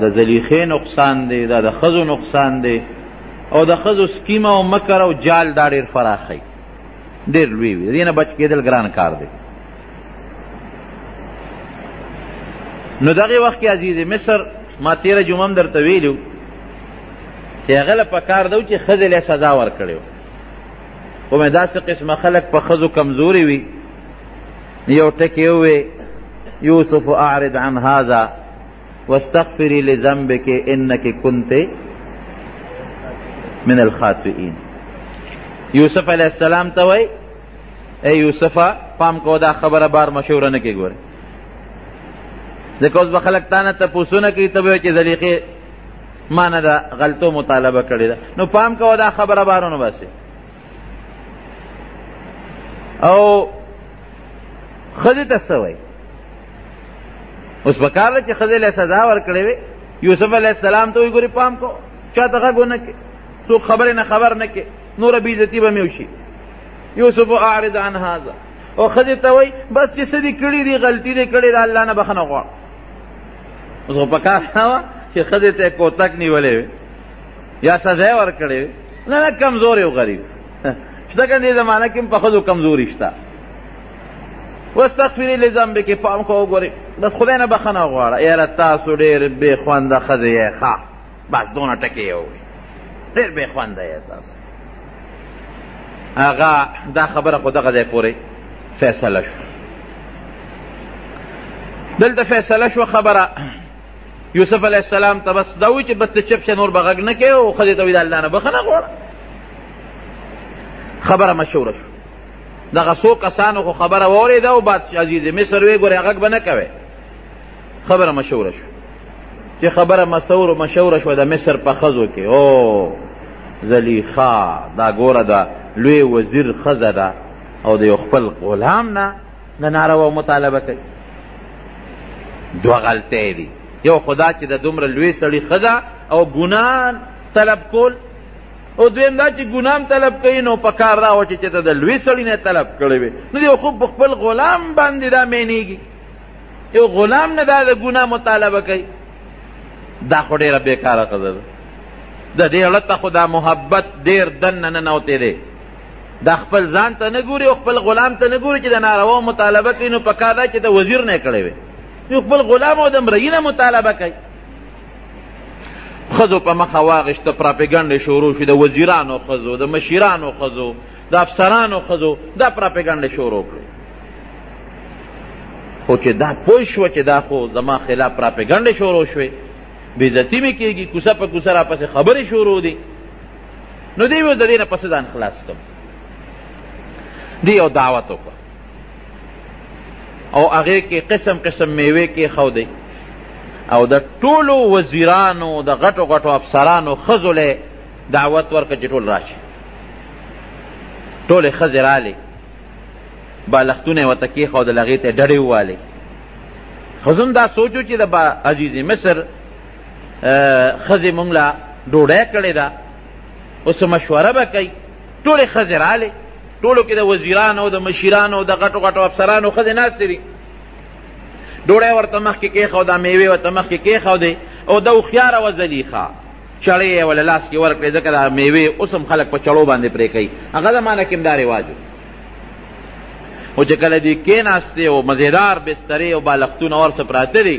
د زلیخې نقصان دی دا د ښځو نقصان دی او د ښځو سکیمه او مکر او جال دا ډېر فراخی ډېر لوی وي دې نه بچ کېدل ګران کار دی نو دغه وخت کې عزیز مصر ما تیره جمعه هم درته ویلو چې هغه له پکار دی چې ښځې له سزا ورکړی و خو مې داسې قسمه خلک په ښځو کمزوري وي یو ټکی وې یوسف اعرض عن هذا واستغفري لذنبك انك كنت من الخاطئين یوسف علیہ السلام ته وای اے یوسف پام کو دا خبره بار مشوره نه کیږي ځکه اوس به خلک تانه ته پوسونه کوي ته به چې زلیخې ما نه دا غلطو مطالبه کړې ده نو پام کوه دا خبره بارونه باسي او خزه تسوي اوس وکاله چې خزه له سزا ورکړې وي یوسف علی السلام ته وګوري پام کو چا ته غونه کې سو خبر نه خبر نه کې نور بي عزتي به میوشي یوسف اعرض عن هذا او خزه ته وای بس چې سدي کړي دي غلطي دي کړي دا الله نه بخنه غواړي اوس په کار چې خزه ته کوتک نیولې یا سزا ورکړې نه نه کمزور یو غریب شته کنه دې زمانہ کې په خزو کمزوري شته واستغفر لذنبك پام کو وګوري بس خدای نه بخنه غواړه یاره تاسو ډېر بې خونده خزه یې ښا بس دونه ټکی یو ډېر بې خونده یې تاسو هغه دا خبره خو دغه ځای پورې فیصله شو دلته فیصله شو خبره یوسف علیه السلام ته بس دا وی چې بس چپ شه نور بغږ نه کې او خدای ته وی د الله نه بخنه غواړه خبره مشوره شو دغه څو کسانو خو خبره واورېده او بادشاه عزیز مصر وی ګورې غږ به نه کوي خبره مشوره شو چې خبره مسور مشوره شو د مصر په خزو کې او زلیخا دا ګوره دا لوی وزیر خزه ده او د یو خپل غلام نه د ناروا مطالبه کوي دوه غلطۍ دي یو خدا چې د دومره لوی سړي ښځه او ګناه طلب کول او دویم دا چې ګنام طلب کوي نو په کار دا و چې ته د لوی سړي نه طلب کړی وي نو یو خو په خپل غلام باندې دا مینېږي یو غلام نه دا د ګناه مطالبه کوي دا خو ډېره بېکاره ښځه ده د دې اړه ته خو دا محبت ډېر دننه ننوتی دی دا خپل ځان ته نه ګوري او خپل غلام ته نه ګوري چې د ناروا مطالبه کوي نو پکار ده چې د وزیر نه کړی وي یو خپل غلام او د مرګي نه مطالبه کوي خزو په مخه واغشته پراپګاندا شروع شو د وزیرانو خزو د مشیرانو خزو د افسرانو خزو دا پراپګاندا شروع کړو خو چې دا پوه شو چې دا خو زما خلاف پراپګاندا شروع شوه بې عزتي مې کېږي کوسه په کوسه راپسې خبرې شروع دي نو دی ویل د دې نه پسې ځان خلاص کړم دی یو دعوت وکړ او هغې کې قسم قسم میوې کې ښودی او د ټولو وزیرانو د غټو غټو افسرانو ښځو له دعوت ورکړه چې ټول راشي ټولې ښځې رالې بالښتونه یې ورته کېښودل هغې ته یې ډډې ووالې ښځو هم دا سوچ و چې د عزیز مصر خزه مونږ لا ډوډۍ کړې ده اوس مشوره به کوي ټولې خزه رااله ټولو کې د وزیرانو او د مشیرانو د غټو غټو افسرانو خزه ناشته دي ډوډۍ ورته مخ کې کېښو دا میوه ورته مخ کې کېښو دی او د هوښیار او زلیخه چړې یې ول لاس کې ورکړې ځکه دا میوې اوس هم خلک په چړو باندې پرې کوي هغه زمانه کې هم دا رواج او چې کله دې کېناستې او مزیدار بسترې او بالښتونه ورسه پراته دي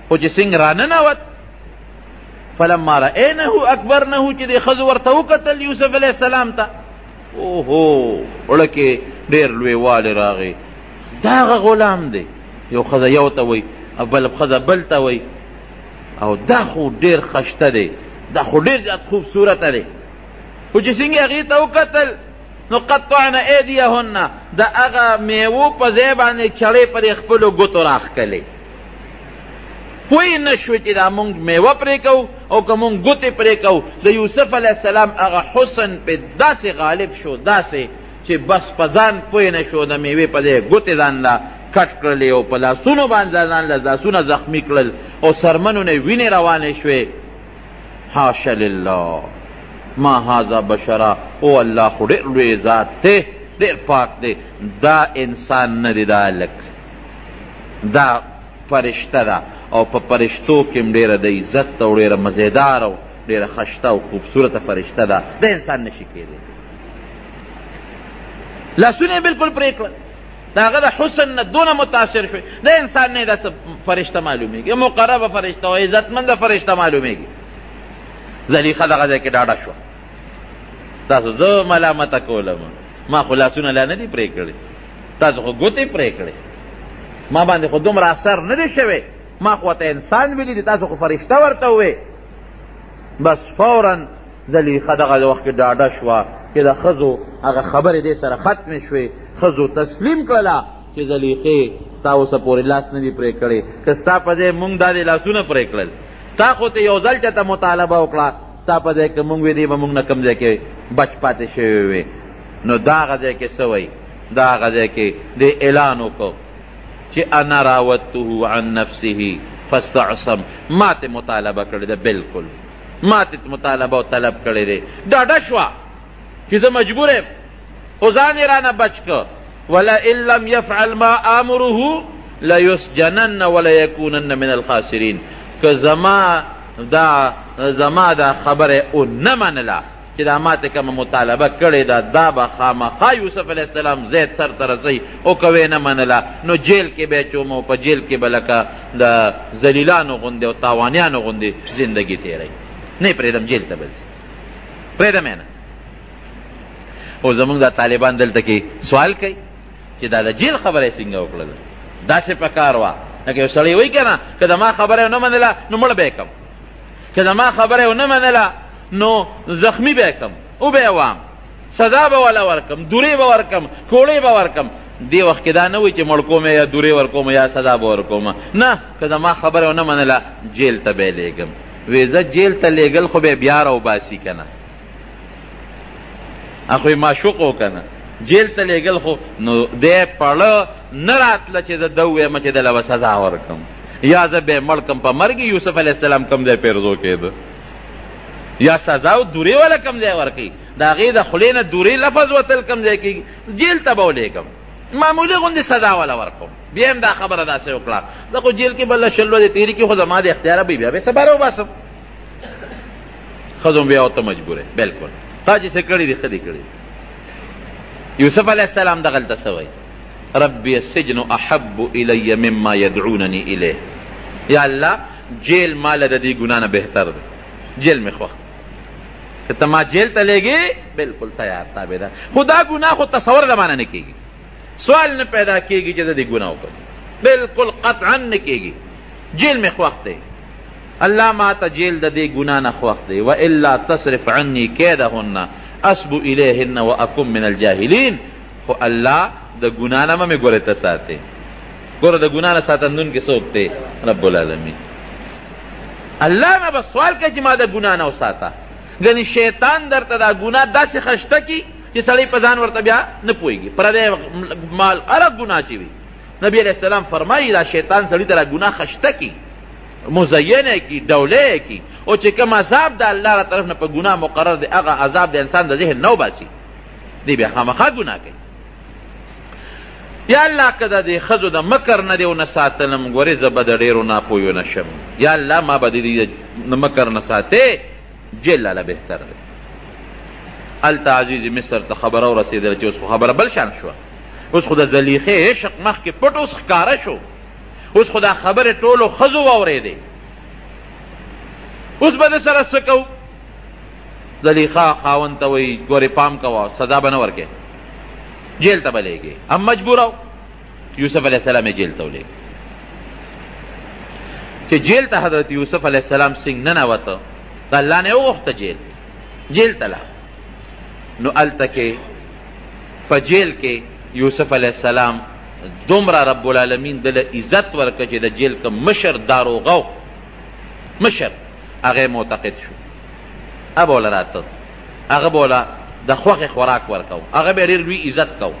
خو چې سنګ راننوت فلما رأينه اکبرنه چې د خزو ورته وکتل یوسف علیه السلام ته اوهو ولکه ډیر لوی والی راغی داغه غلام دی یو خزه یو ته وای بل خزه بل ته وای او دا خو ډیر خشته دی دا خو ډیر زیات خوبصورت دی خو چې څنګه هغې ته وکتل نو قطعنا ایدیهن د هغه میوو په ځای باندې چړې پرې خپلو ګوتو راښکلې پوی نشو چې دا مونږ میوه پرې کو او که مونږ ګوتې پرې کو د یوسف علیه السلام هغه حسن په داسې غالب شو داسې چې بس په ځان پوی نشو د میوې په ځای ګوتې ځان له کټ کړلې او په لاسونو باندې ځان له لاسونه زخمي کړل او سرمنو نه وینې روانې شوې حاش لله ما هذا بشرا او الله خو ډېر لوی ذات دی ډېر پاک دی دا انسان نه دی دا هلک دا پرشته ده او په پرشتو کې هم ډېره د عزت او ډېره مزېداره او ډېره خشته او خوبصورته فرشته ده د انسان نشي کېدی لاسونه یې بلکل پرې کړل د هغه د حسن نه دونه متاثر شوی د انسان نه داسې فرشته معلومېږي مقربه فرشته او عزتمنده فرشته معلومېږي زلیخه دغه ځای کې ډاډه شوه تاسو زه ملامته کولم ما خو لاسونه لا نه دي پرې کړي تاسو خو ګوتې پرې کړې ما باندې خو دومره اثر نه دی شوی ما خو ته انسان ویلی دی تاسو خو فرشته ورته وې بس فورا زلیخه دغه وخت کې ډاډه شوه چې د ښځو هغه خبرې دې سره ختمې شوې ښځو تسلیم کړله چې زلیخې تا اوسه پورې لاس نه دی پرې کړی که ستا په ځای مونږ دا دې لاسونه پرې کړل تا خو ته یو ځل چېرته مطالبه وکړه ستا په ځای که مونږ وې دی به مونږ نه کوم ځای کې بچ پاتې شوی وې نو دا هغه ځای کې سوی دا هغه ځای کې د اعلان وکړو چې انا راوته عن نفسه فاستعصم ما ته مطالبه کړې ده بالکل ما ته مطالبه او طلب کړې ده ډاډه شوه چې زه مجبور یم خو ځان یې رانه بچ کړ ولئن لم یفعل ما آمره لیسجنن ولیکونن من الخاسرین که زما دا زما دا خبره او نه منله چې دا ماته کومه مطالبه کړې ده دا به خامخا یوسف علیه السلام زید سر ته رسوي او که ویې نه منله نو جیل کې به یې چوم او په جیل کې به لکه د ذلیلانو غوندې او تاوانیانو غوندې زندګي تېروي نه یې پرېږدم جیل ته به ځي پرېږدم یې نه او زمونږ دا طالبان دلته کې سوال کوي چې دا د جیل خبره یې څنګه وکړله داسې په کار وه لکه یو سړی وایي که نه که زما خبره یې ونه منله نو مړ به یې کړم که زما خبره یې ونه منله نو زخمی به کم او به وام سزا به ولا ورکم دوری به ورکم کوړی به ورکم دی وخت کې دا نه وي چې مړ کوم یا دوری ورکوم یا سزا به ورکوم نه که زما خبره ونه منله جیل ته به لیږم وی زه جیل ته لیږل خو به بیا راوباسي که نه اخو یې معشوق و که نه جیل ته لیږل خو نو دی پړه نه راتله چې زه ده ووایم چې دله به سزا ورکم یا زه به یې مړ کم په مرګ یوسف علیه السلام کوم ځای پیرزو کېده یا سزا او دوری ولا کم ځای ورکی دا غي د خلینه دوری لفظ وتل کم ځای کی جیل ته بولېګم معمولی غوندي سزا ولا ورکوم بیا هم دا خبره دا سه وکړه دا خو جیل کې بل شلو دې تیری کې خو زما د اختیار به بیا به صبر او باسم خزم بیا او ته مجبوره بالکل تا چې څه کړی دی خدي کړی یوسف علی السلام دغلت سوی ربی السجن احب الی مما یدعوننی الیه یا الله جیل ما له د دې ګناه نه بهتر دی جیل مې خوښ که ته ما جیل ته لېږې بلکل تیار تابع ده خو دا ګناه خو تصور له مانه نه کېږي سوال نه پیدا کېږي چې زه دې ګناه وکړم بلکل قطعا نه کېږي جیل مې خوښ دی الله ما ته جیل د دې ګناه نه خوښ دی و الا تصرف عني کیدهن اسبو الیهن واکم من الجاهلین خو الله د ګناه نه مې ګوره ته ساتې ګوره د ګناه نه ساتندون کې څوک دی رب العالمین الله نه به سوال کوي چې ما د ګناه نه وساته ګنې شیطان درته دا ګناه داسې خشته کي چې سړی په ځان ورته بیا نه پوهېږي پردی مال هره ګناه چې وي نبی علیه السلام فرمایي دا شیطان سړي ته دا ګناه خشته کي مزینه کی ډوله کی او چې کوم عذاب د الله تر طرف نه په ګناه مقرر دی هغه عذاب د انسان د ذهن نو باسي دی بیا خامخا ګناه کوي یا الله که د دې ښځو د مکر نه دې ونه ساتلم ګورې زه به د ډېرو ناپوهیو نه شم یا الله ما به د دې د مکر نه ساتې جیل لاله بهتر دی هلته عزیز مصر ته خبره ورسېدله چې اوس خو خبره بل شان شوه اوس خو د زلیخې عشق مخکې پټ اوس ښکاره شو اوس خو دا خبرې ټولو ښځو واورېدې اوس به د سره څه کوو زلیخا خاوند ته وایي ګورې پام کوه سزا به نه ورکې جیل ته به لېږې هم مجبوره و یوسف علیه السلام یې جیل ته ولېږه چې جیل ته حضرت یوسف علیه السلام څنګه ننوته د الله نه یې وغوښته جیل جیل ته لاړ نو هلته کې په جیل کې یوسف علیه السلام دومره رب العالمین دله عزت ورکړه چې د جیل که مشر داروغه مشر هغه معتقد شو ابو لراته هغه بولا د خوخه خوراک ورکاو هغه به ډیر لوی عزت کاو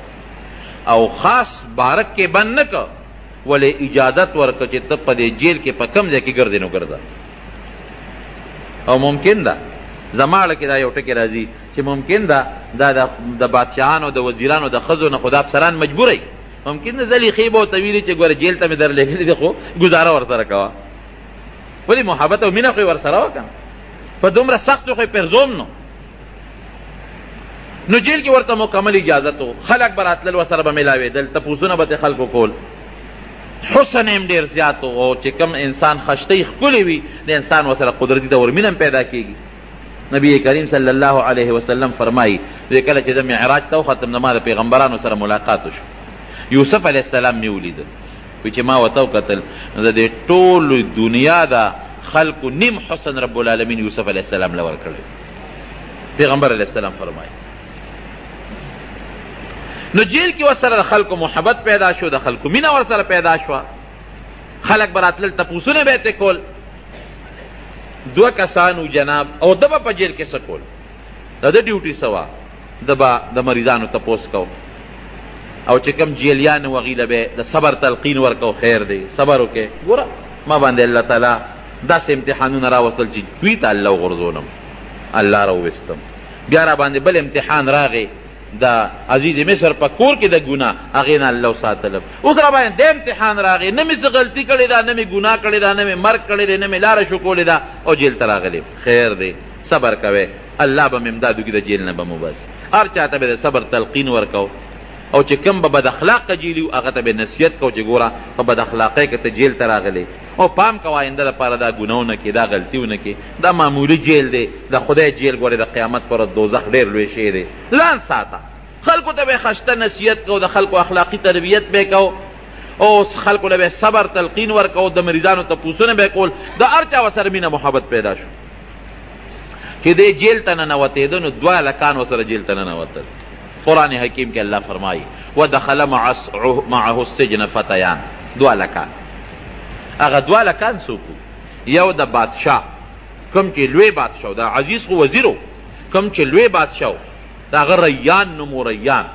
او خاص بارک کې بند نه کو ولې اجازه ورکړه چې ته په دې جیل کې په کم ځای کې ګرځې نو ګرځه او ممکن ده زماړه کې دا یو ټکی راځي چې ممکن ده دا د بادشاهانو د وزیرانو د خزو نه خدا افسران مجبورای ممکن د زلی خې به ورته ویلي چې ګوره جیل ته مې در لېږلي دي خو ګزاره ورسره کوه ولې محبت او مینه خو یې ورسره وه که نه په دومره سختو خو یې پرزوم نو نو جیل کې ورته مکمل اجازه تو خلک به راتلل ورسره به میلاوېدل تپوسونه به ترې خلکو کول حسن هم ډېر زیات او چې کم انسان خشتۍ ښکلې وي د انسان ورسره قدرتي دور مینه هم پیدا کېږي نبی کریم صلی الله علیه وسلم فرمایي چې کله چې زه معراج ته وختم نو ما د پیغمبرانو سره ملاقات وشو یوسف علیه السلام مې ولید چې ما ورته وکتل نو د ټولو دنیا د خلکو نیم حسن رب العالمین یوسف علیه السلام له ورکړی پیغمبر علیه السلام فرمایي نو جیل کې ورسره د خلکو محبت پیدا شو د خلکو مینه ورسره پیدا شوه خلک به راتلل تپوسونه به یې کول دوه کسانو جناب او د به په جیل کې څه کول د ده ډیوټي څه وه د به د مریضانو تپوس کو او چې کوم جیلیان و هغوی له به د صبر تلقین ورکو خیر دی صبر وکړې ګوره ما باندې الله تعالی داسې امتحانونه راوستل چې دوی ته الله وغورځولم الله راوویستم بیا را باندې بل امتحان راغی د عزیز مصر په کور کې د ګناه هغې نه الله وساتلم اوس را باندې د امتحان راغی نه مې څه غلطي کړې ده نه مې ګناه کړې ده نه مې مرګ کړی دی نه مې لاره شکولې ده او جیل ته راغلی خیر دی صبر کوی الله به مې امداد وکړي د جیل نه به مو باسي هر چا ته به د صبر تلقین ورکوو او چې کوم به بد اخلاقه جیلي وو هغه ته به نصیحت کوو چې ګوره په بد اخلاقۍ کې ته جیل ته راغلی او پام کوه آینده لپاره دا ګناه ونه کې دا غلطي ونه کې دا معمولي جیل دی د خدای جیل ګورې د قیامت پر دوزخ ډېر لوی شی دی ځان ساته خلکو ته به خسته نصیحت کو د خلکو اخلاقی تربیت به کو او خلکو له صبر تلقین ورکو د مریضانو ته پوسونه به کول د ارچا وسره مینه محبت پیدا شو چې د جیل ته نه نوتېدنو دوه لکان وسره جیل ته نه نوتل قرآن حکیم کې الله فرمایي ودخل معه السجن فتیان دوه لکان هغه دوه لکان څوک یو د بادشاه کوم چې لوی بادشاه د عزیز خو وزیرو کوم چې لوی بادشاه د هغه ریان نوم و ریان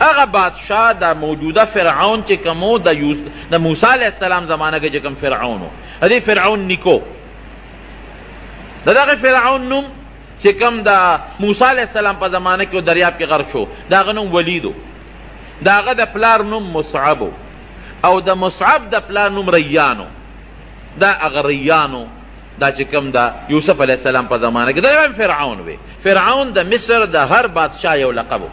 هغه بادشاه د موجوده فرعون چې کومو د د موسی علیه السلام زمانه کې چې کوم فرعون و د دې فرعون نیکو د دغه فرعون نوم چې کوم د موسی علیه السلام په زمانه کې دریاب کې غرق شو د هغه نوم ولید و د هغه د پلار نوم مصعب او د مصعب د پلار نوم ریانو دا هغه ریانو دا چې کوم د یوسف علیه السلام په زمانه کې دا فرعون وي فرعون د مصر د هر بادشاه یو لقب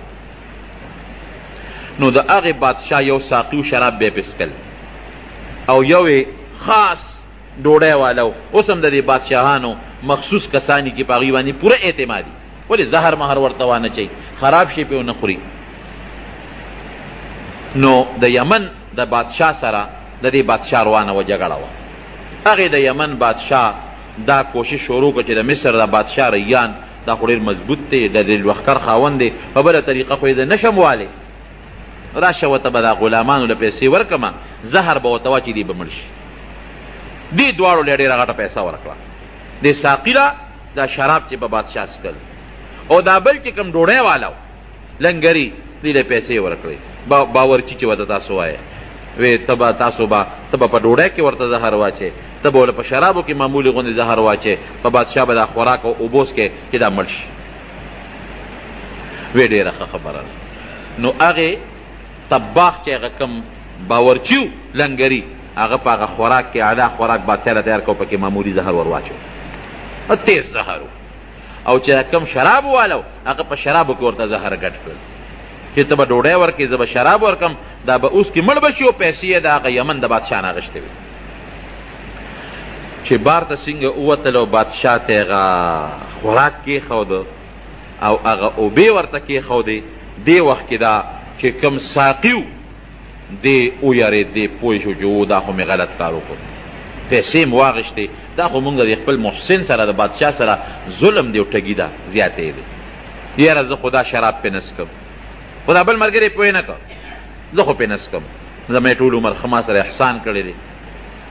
نو د هغه بادشاه یو ساقي شراب به پسکل او یو خاص ډوډۍ والو اوس هم د دې بادشاهانو مخصوص کسان دي چې په هغوی باندې پوره اعتماد وي ولې زهر مهر ورته وانه چي خراب شي پې ونه خوري نو د یمن د بادشاه سره د دې بادشاه روانه وه جګړه وه هغې د یمن بادشاه دا کوشش شروع کړ چې د مصر د بادشاه ریان دا خو ډېر مضبوط دی د دې لښکر خاوند دی په بله طریقه خو یې زه نشم والی راشه وته به دا غلامانو له پیسې ورکم زهر به وته واچي دی به مړ شي دې دواړو له ډېره غټه پیسه ورکړه دې ساقي له دا شراب چې په بادشاه څکل او دا بل چې کوم ډوډۍ والا و لنګري دې له پیسې ورکړې با باورچي چې وته تاسو وایې وې ته به تاسو به ته به په ډوډۍ کې ورته زهر واچې ته به له په شرابو کې معمولي غوندې زهر واچې په بادشاه به دا خوراک او اوبوس کې چې دا مړ شي وی ډیره ښه خبره ده نو هغه طباخ چې هغه کم باورچیو لنګری هغه په هغه خوراک کې اعلی خوراک بادشاه له تیار کو پکې معمولی زهر ور واچو تیز زهر او چې کم شراب والو هغه په شرابو کې ورته زهر ګډ کړل چې ته به ډوډۍ ورکې زه به شراب ورکم دا به اوس کې مړ به شي او پیسې یې د هغه یمن د بادشاه نه اخیستې وي چې بار ته څنګه ووتلو بادشاه ته هغه خوراک کېښود او هغه اوبې ورته کېښودې دې وخت کې دا چې کوم ساقي و دې ویارېدې پوه شو چې او دا خو مې غلط کار وکړ پیسې مې واغېشتې دا خو مونږ د خپل محسن سره د بادشاه سره ظلم دی او ټګي ده زیاتې دی یاره زه خو دا شراب پې نه څکم خو دا بل ملګری پوه نه کړ زه خو پې نه څکم زما یې ټول عمر ښه ما سره احسان کړی دی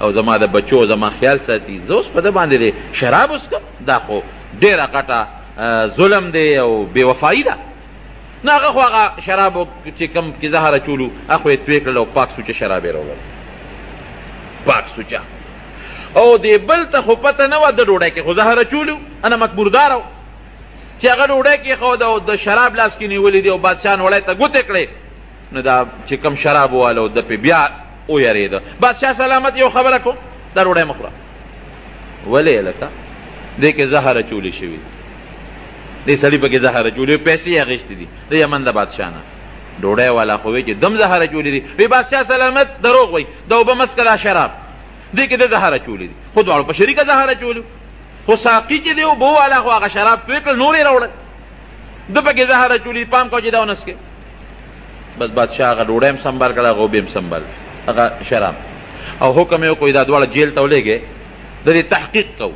او زما د بچو زما خیال ساتي زه اوس په ده باندې دی شراب وڅکم دا خو ډېره غټه ظلم دی او بې وفایي ده نو هغه خو هغه شراب چې کوم کې زهر اچولو هغه خو یې توی کړل او پاک سوچه شراب یې راوړل پاک سوچه او دی بل ته خو پته نه وه د ډوډۍ کې خو زهر اچولو انا مکبوردار و چې هغه ډوډۍ کېښوده او د شراب لاس کې نیولي دي او بادشاه نوړی ته ګوتې کړې نو دا چې کوم شراب والو د په بیا او یریده بادشاہ سلامت یو خبره کو دا روړې مخره ولې لکه دې کې زهر چولې شوی دې سړی په کې زهر چولې پیسې اغشت دي د یمن د بادشاہ نه ډوډۍ والا خو وی چې دم زهر چولې دي وی بادشاہ سلامت دروغ وای دا وب مسکلا شراب دې کې د زهر چولې دي خو دواړو په شریکه زهر چولې خو ساقي چې دی وبو والا خو هغه شراب توې کړ نورې راوړل د پکې زهر چولې پام کو چې دا ونسکه بس بادشاه هغه ډوډۍ هم سنبال کړه هغه وبې هم سنبال هغه شراب او حکم یې وکړو دا دواړه جیل ته ولېږې د دې تحقیق کوو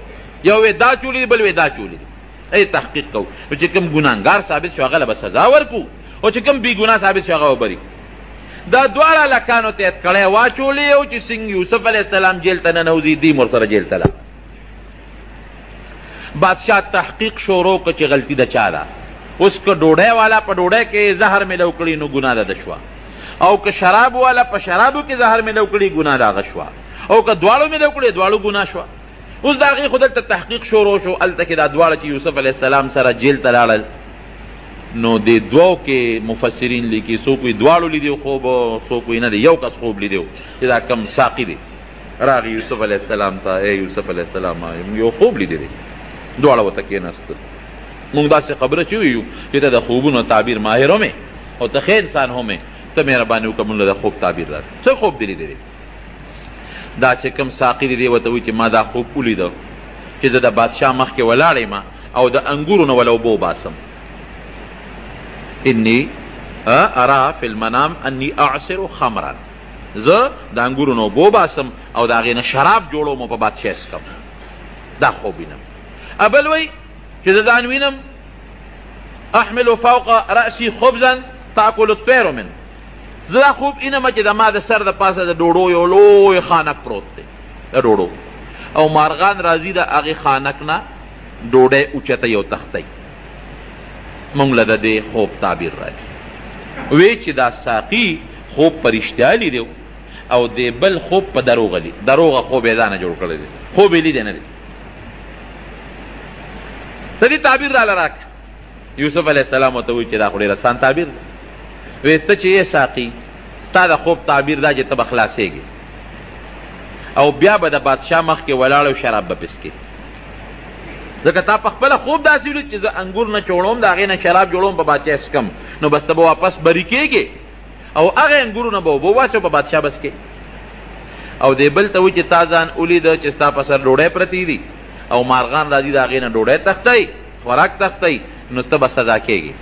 یو وې دا چولې دي بل وې دا چولې دي ای تحقیق کوو نو چې کوم ګناهګار ثابت شو هغه له به سزا ورکو او چې کوم بېګناه ثابت شو هغه وبري دا دواړه هلکانو ته یې کړی واچولې او چې څنګه یوسف علیه السلام جیل ته ننوځي دوی هم ورسره جیل ته لاړل بادشاہ تحقیق شروع کړ چې غلطي د چا ده اوس که ډوډۍ والا په ډوډۍ کې زهر ملو کړي نو ګناه ده د شوه او که شراب والا په شرابو کې زهر ملو کړي ګناه ده هغه شوه او که دواړو ملو کړي دواړو ګناه شوه اوس د هغې خو دلته تحقیق شروع شو هلته کې دا دواړه چې یوسف علیه السلام سره جیل ته لاړل نو د دوو کې مفسرین لیکي څوک یې دواړو لیدي خوب څوک یې نه دی یو کس خوب لیدی چې دا کم ساقي دی راغی یوسف علیه السلام ته ای یوسف علیه السلام موږ یو خوب لیدلی دی دواړه ورته کېناستل موږ داسې خبره چوي یو چې ته د خوبونو تعبیر ماهر هم او ته ښه انسان هم ته مهرباني وکړه موږ له خوب تعبیر راکړه څه خوب دی لیدلی دا چې کوم ساقي دی دی ورته وایي چې ما دا خوب ولیده چې زه د بادشاه مخکې ولاړ یم او د انګورو نه وله اوبه وباسم اني ارا في المنام اني اعصر خمرا زه د انګورو نه اوبه وباسم او د هغې نه شراب جوړوم او په بادشاه څکم دا خوب وینم ابل وایي چې زه ځان وینم احمل فوق رأسي خبزا تاکل الطير من زه دا خوب وینم چې د ما د سر د پاسه د ډوډو یو لوی خانک پروت دی د ډوډو او مارغان راځي د هغې خانک نه ډوډۍ اوچتوي او تښتوي مونږ له د دې خوب تعبیر راکړي وی چې دا ساقي خوب په رشتیا لیدو او د بل خوب په دروغ لی دروغ خوب یې ځانه جوړ کړی دی خوب یې لیدی نه دی ته دې تعبیر راله راک یوسف علیه السلام ورته وایي چې دا خو ډېر اسان تعبیر دی وی ته چې یې ساقي ستا د خوب تعبیر دا چې ته به خلاصېږې او بیا به د بادشاه مخکې ولاړ او شراب به پسکې ځکه تا په خپله خوب داسې ولید چې زه انګور نه چوړوم د هغې نه شراب جوړوم په بادشاه څکم نو بس ته به واپس بری کېږې او هغه انګورو نه به اوبه واسي او په بادشاه بس کې او دی بل ته وایي چې تا ځان ولید چې ستا په سر ډوډۍ پرتې دي او مارغان راځي د هغې نه ډوډۍ تښتوي خوراک تښتوي نو ته به سزا کېږې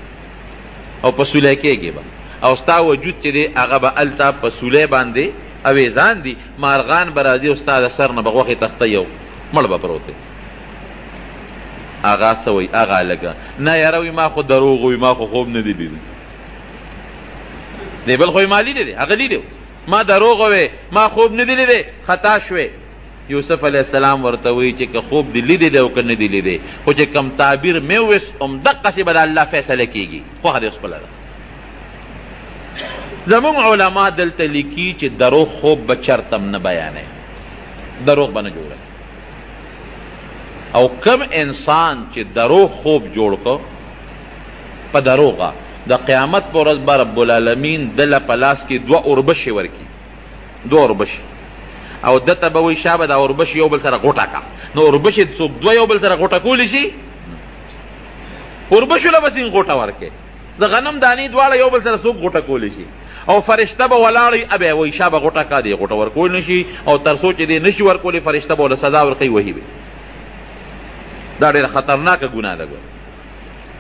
او په سولی کېږې به او ستا وجود چې دی هغه به هلته په سولی باندې اویزان دي مارغان به راځي او ستا د سر نه به غوښې تښتوي او مړ به پروت دی هغه څه وایي هغه هلکه نه یاره وایي ما خو دروغ وایي ما خو خوب نه دی لیدلی دی بل خو مالی دی هغه لیدو ما دروغ وې ما خوب نه دی لیدې خطا شوې یوسف علی السلام ورته وی چې که خوب دی لیدې دی او که نه دی لیدې خو چې کم تعبیر مې وس هم دقه سی بل الله فیصله کیږي خو هغه اوس بل زمون علما دلته لیکي چې دروغ خوب بچرتم نه بیانې دروغ بنه جوړه او کم انسان چې دروغ خوب جوړ کو په دروغه د قیامت په ورځ به رب العالمین دله په لاس کې دوه اوربشې ورکړي دوه اوربشې او ده ته به وایي شابه دا اوربشې یو بل سره غوټه کړه نو اوربشې څوک دوه یو بل سره غوټه کولی شي اوربشو له به څنګه غوټه ورکړي د غنم دانې دواړه یو بل سره څوک غوټه کولی شي او فرشته به ولاړی ابه وای شابه غوټه کا دی غوټه ورکول نشي او تر سوچ دی نشي ورکول فرشته به له سزا ورکوي وهي دا ډېر خطرناک ګناه ده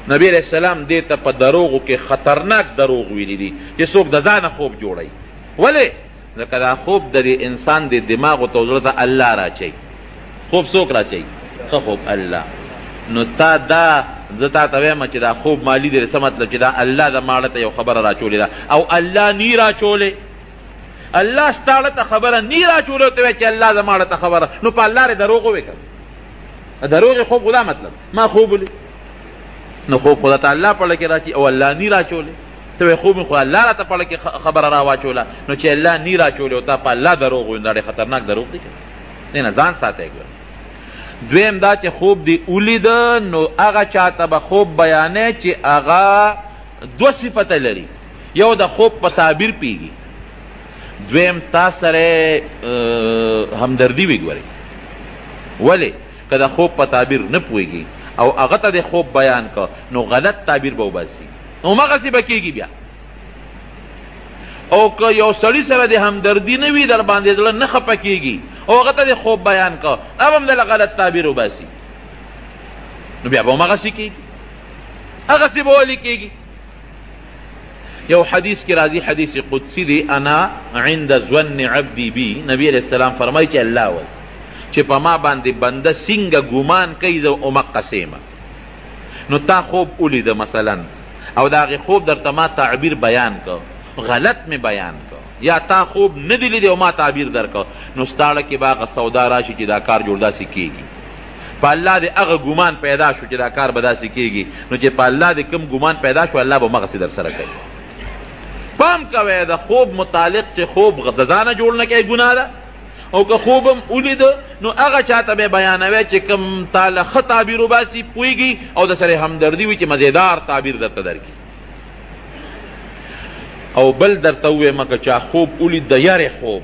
نبی علیه السلام دې ته په دروغو کې خطرناک دروغ ویلي دي چې څوک د ځانه خوب جوړوي ولې ځکه دا خوب د دې انسان د دماغو ته زړه ته الله راچوي خوب څوک راچوي ښه خوب الله نو تا دا زه تا ته وایم چې دا خوب مالی دی څه مطلب چې دا الله د ماړه ته یو خبره راچولې ده او الله نی راچولې الله ستاړه ته خبره نی راچولې ته چې الله د ماړه ته خبره نو په الله دروغ وکړه دروغ خوب غلا مطلب ما خوب ولید نو خوب خدا ته الله په لکه راچی او الله نی راچولې ته خوب خو الله را ته په لکه خبره را واچوله نو چې الله نی راچولې او تا په الله دروغ ویندړې خطرناک دروغ دی نه ځان ساته ګور دویم دا چې خوب دی اولید نو هغه چاته به خوب بیانې چې هغه دو صفت لري یو د خوب په تعبیر پیږي دویم تا سره همدردی وګوري ولی که د خوب په تعبیر نه پوهېږي او هغه ته دې خوب بیان کړ نو غلط تعبیر به وباسي همغسې به کېږي بیا او که یو سړی سره د همدردی نه وي در باندې زړه نه خپه کېږي او هغه ته د خوب بیان کړ هغه هم دله غلط تعبیر وباسي نو بیا به همغسې کېږي هغسې به ولې کېږي یو حدیث کې راځي حدیث قدسی دی انا عند ظن عبدی بی نبی علیہ السلام فرمایي چې الله وایي چې په ما باندې بنده څنګه ګومان کوي زه اومقه سیمه نو تا خوب ولید مثلا او د هغې خوب درته ما تعبیر بیان کړ غلط مې بیان کړ یا تا خوب نه دی لیدی او ما تعبیر درکړ نو ستاړه کې به هغه سودا راشي چې دا کار جوړ داسې کېږي په الله دې هغه ګمان پیدا شو چې دا کار به داسې کېږي نو چې په الله دې کوم ګمان پیدا شو الله به همغسې در سره کوي پام کوئ د خوب متعلق چې خوب د ځانه جوړ نه کوي ګناه ده او که خوب هم ولید نو هغه چاته به بیانوي چې کوم تاله ښه تعبیر وباسي پوهېږي او د سره همدردي وي چې مزېدار تعبیر درته درکړي او بل درته ووایم که چا خوب ولید د یارې خوب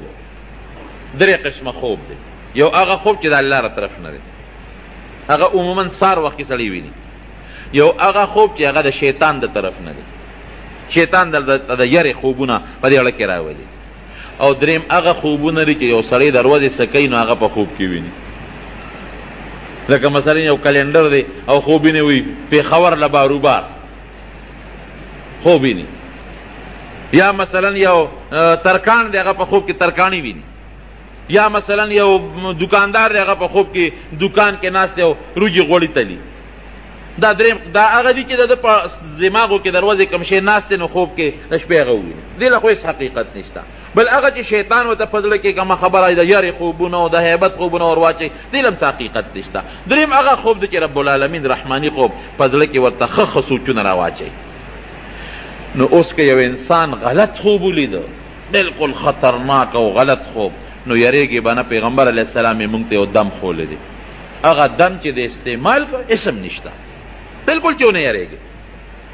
درې قسمه خوب دی یو هغه خوب چې د الله را طرف نه دی هغه عموما سار وخت کې سړی ویني یو هغه خوب چې هغه د شیطان د طرف نه دی شیطان د د یری خوبونه په دې اړه کې راولي او دریم هغه خوبونه لري چې یو سړی دروازه سکه نو هغه په خوب کې ویني لکه مثلا یو کلندر دی او خوبینه وي په خبر لباروبار خوب ویني یا مثلا یو ترکان دی هغه په خوب کې ترکانی ویني یا مثلا یو دکاندار دی هغه په خوب کې دکان کې ناست یو روجي غوړی تلی دا دریم دا هغه دي چې د په دماغو کې دروازې کم شي ناست نو خوب کې شپې غوي دي له خو حقیقت نشته بل هغه چې شیطان ورته په زړه کې کومه خبره د یارې خوبونه او د هیبت خوبونه ور واچوي دې له هم څه حقیقت نشته دریم هغه خوب دی چې رب العالمین رحماني خوب په زړه کې ورته ښه ښه سوچونه راواچوي نو اوس که یو انسان غلط خوب ولیده بلکل خطرناک او غلط خوب نو یریږي به نه پیغمبر علیه السلام یې مونږ ته یو دم ښولی دی هغه دم چې د استعمال کو اسم نشته بلکل چې ونه یریږي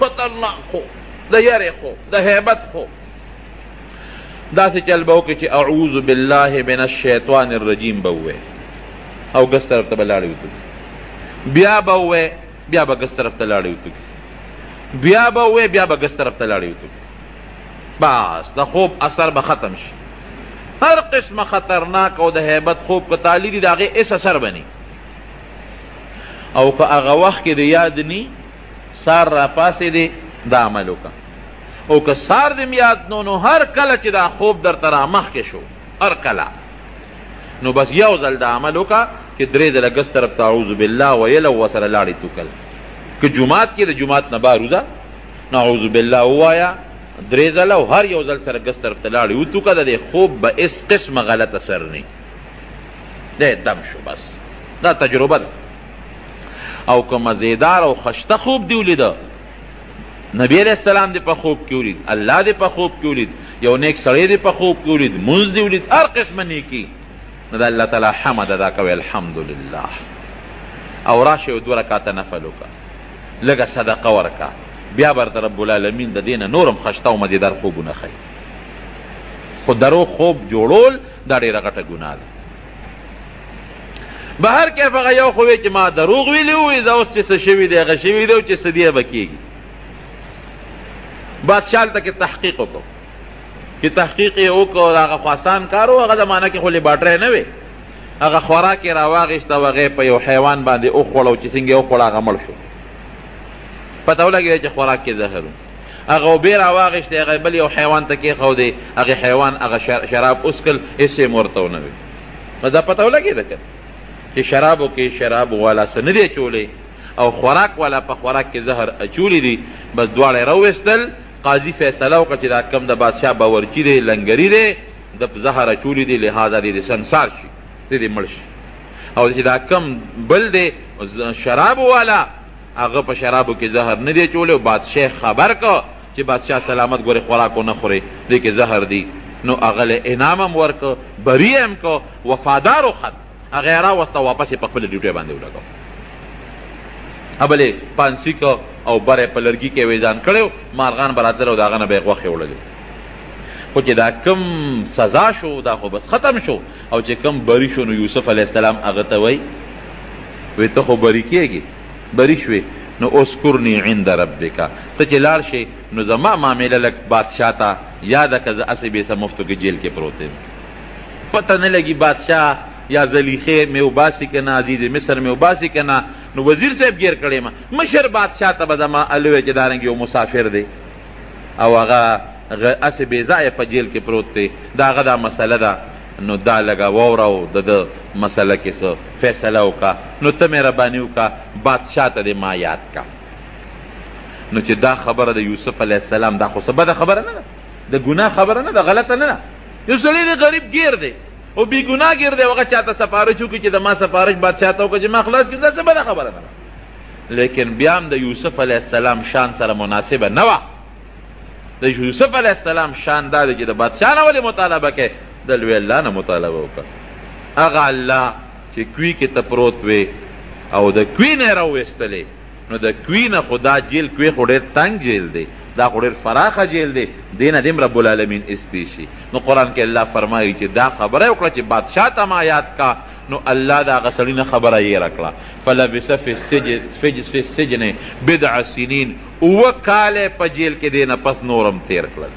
خطرناک خوب د یارې خوب د هیبت خوب داسې چل به وکړي چې اعوذ بالله من الشیطان الرجیم به ووایي او ګس طرف ته به لاړې وتوږي بیا به ووایي بیا به ګس طرف ته لاړې وتوږي بیا به ووایي بیا به ګس طرف ته لاړې وتوږي بس د خوب اثر به ختم شي هر قسمه خطرناک او د هیبت خوب که تالی دي د هغې اس اثر بني او که هغه وخت کې د یاد نی سهار راپاڅېدې دا عمل وکړه او که سهار دې یاد نو نو هر کله چې دا خوب درته را مخکې شو هر کله نو بس یو ځل دا عمل وکړه چې درې ځله ګس طرف ته اعوذ بالله ویل او ورسره لاړې توکل که جومات کې د جومات نه بهر وځه نو اعوذ بالله ووایه درې ځله او هر یو ځل سره ګس طرف ته لاړې وتوکه د دې خوب به هېڅ قسمه غلط اثر نه دی دم شو بس دا تجربه ده او که مزیدار او خشته خوب دی ولیده نبی علیہ السلام دی په خوب کې ولید الله دی په خوب کې ولید یو نیک سړی دی په خوب کې ولید مونږ دی ولید هر قسمه نیکی نو د الله تعالی حمد ادا کوي الحمدلله او راشه یو دوه رکعاته نفل وکړه لږه صدقه ورکړه بیا به درته رب العالمین د دې نه نور هم خشته او مزیدار خوبونه ښیي خو درو خوب جوړول دا ډېره غټه ګناه ده به هر کې هغه یو خو چې ما دروغ ویلی وي زه اوس چې څه شوي دی هغه شوي دی او چې څه دی به کېږي بادشاه هلته کې تحقیق وکړو چې تحقیق یې وکړو هغه خو اسان کار و هغه زمانه کې خو لیبارټرۍ نه وې هغه خوراک یې راواغېسته او هغه په یو حیوان باندې وخوړه او چې څنګه یې وخوړه هغه مړ شو پته ولګېده چې خوراک کې زهر هغه اوبه راواغېستې هغه یې بل یو حیوان ته کېښودې هغې حیوان هغه شراب وڅښل هېڅ یې هم ورته ونه ویل نو دا پته ولګېده که چې شرابو کې شراب والا څه نه دی اچولی او خوراک والا په خوراک کې زهر اچولی دي بس دواړه یې راوویستل قاضي فیصله وکړه چې دا کم د بادشاه باورچي دی لنګري دی د زهر اچولی دي لهذا دې د سنګسار شي دې دې مړ شي او چې دا کم بل دی شراب والا هغه په شرابو کې زهر نه دی اچولی او بادشاه یې خبر کړ چې بادشاه سلامت ګورې خوراک ونه خورې دې کې زهر دي نو هغه له انعام هم ورکړ بري یې هم کړ وفادار وخت هغه یې راوسته واپس یې په خپله ډیوټۍ باندې ولګاوه ابل یې پانسي کړ او بر یې په لرګي کې وې ځان کړی مارغان به راتلل او د هغه نه به یې غوښې وړلې خو چې دا کم سزا شو دا خو بس ختم شو او چې کوم بری شو نو یوسف علیه السلام هغه ته وایي وی ته خو بری کېږې بری شوې نو اذکرنی عند ربک ته چې لاړ شې نو زما معامله لږ بادشاه ته یاده که زه هسې بېسه مفتو کې جیل کې پروت یم پته نه لګي بادشاه یا زلیخې مې وباسي که نه عزیز مصر مې وباسي که نه نو وزیر صاحب ګیر کړی ما مشر بادشاه ته به زما الوی چې دارنګ یو مسافر دی او هغه هسې بې ځایه په جیل کې پروت دی د هغه دا مسله ده نو دا لږه واوره او د ده مسله کې څه فیصله وکړه نو ته مهرباني وکړه بادشاه ته دې ما یاد کړه نو چې دا خبره د یوسف علیه السلام دا خو څه بده خبره نه ده د ګناه خبره نه ده غلطه نه ده یو سړی دی غریب ګیر دی او بی ګناه ګیر دی هغه چاته سفارش وکړي چې د ما سفارش بادشاه ته وکړي چې ما خلاص کړي دا څه بده خبره ده لیکن بیا هم د یوسف علیه السلام شان سره مناسبه نه وه د یوسف علیه السلام شان دا دی چې د بادشاه نه ولې مطالبه کوې د لوی الله نه مطالبه وکړه هغه الله چې کوی کې ته پروت وې او د کوی نه راوویستلې نو د کوی نه خو دا جیل کوی خو ډېر تنګ جیل دی دا خو ډېر فراخه جیل دی دې نه دې رب العالمین ایستی شي نو قرآن کې الله فرمایي چې دا خبره وکړه چې بادشاه ته ما یاد کا نو الله د هغه سړي نه خبره یېره کړه فلبث فی السجن بدع سنین اووه کاله په جیل کې دی نه پس نور هم تېر کړل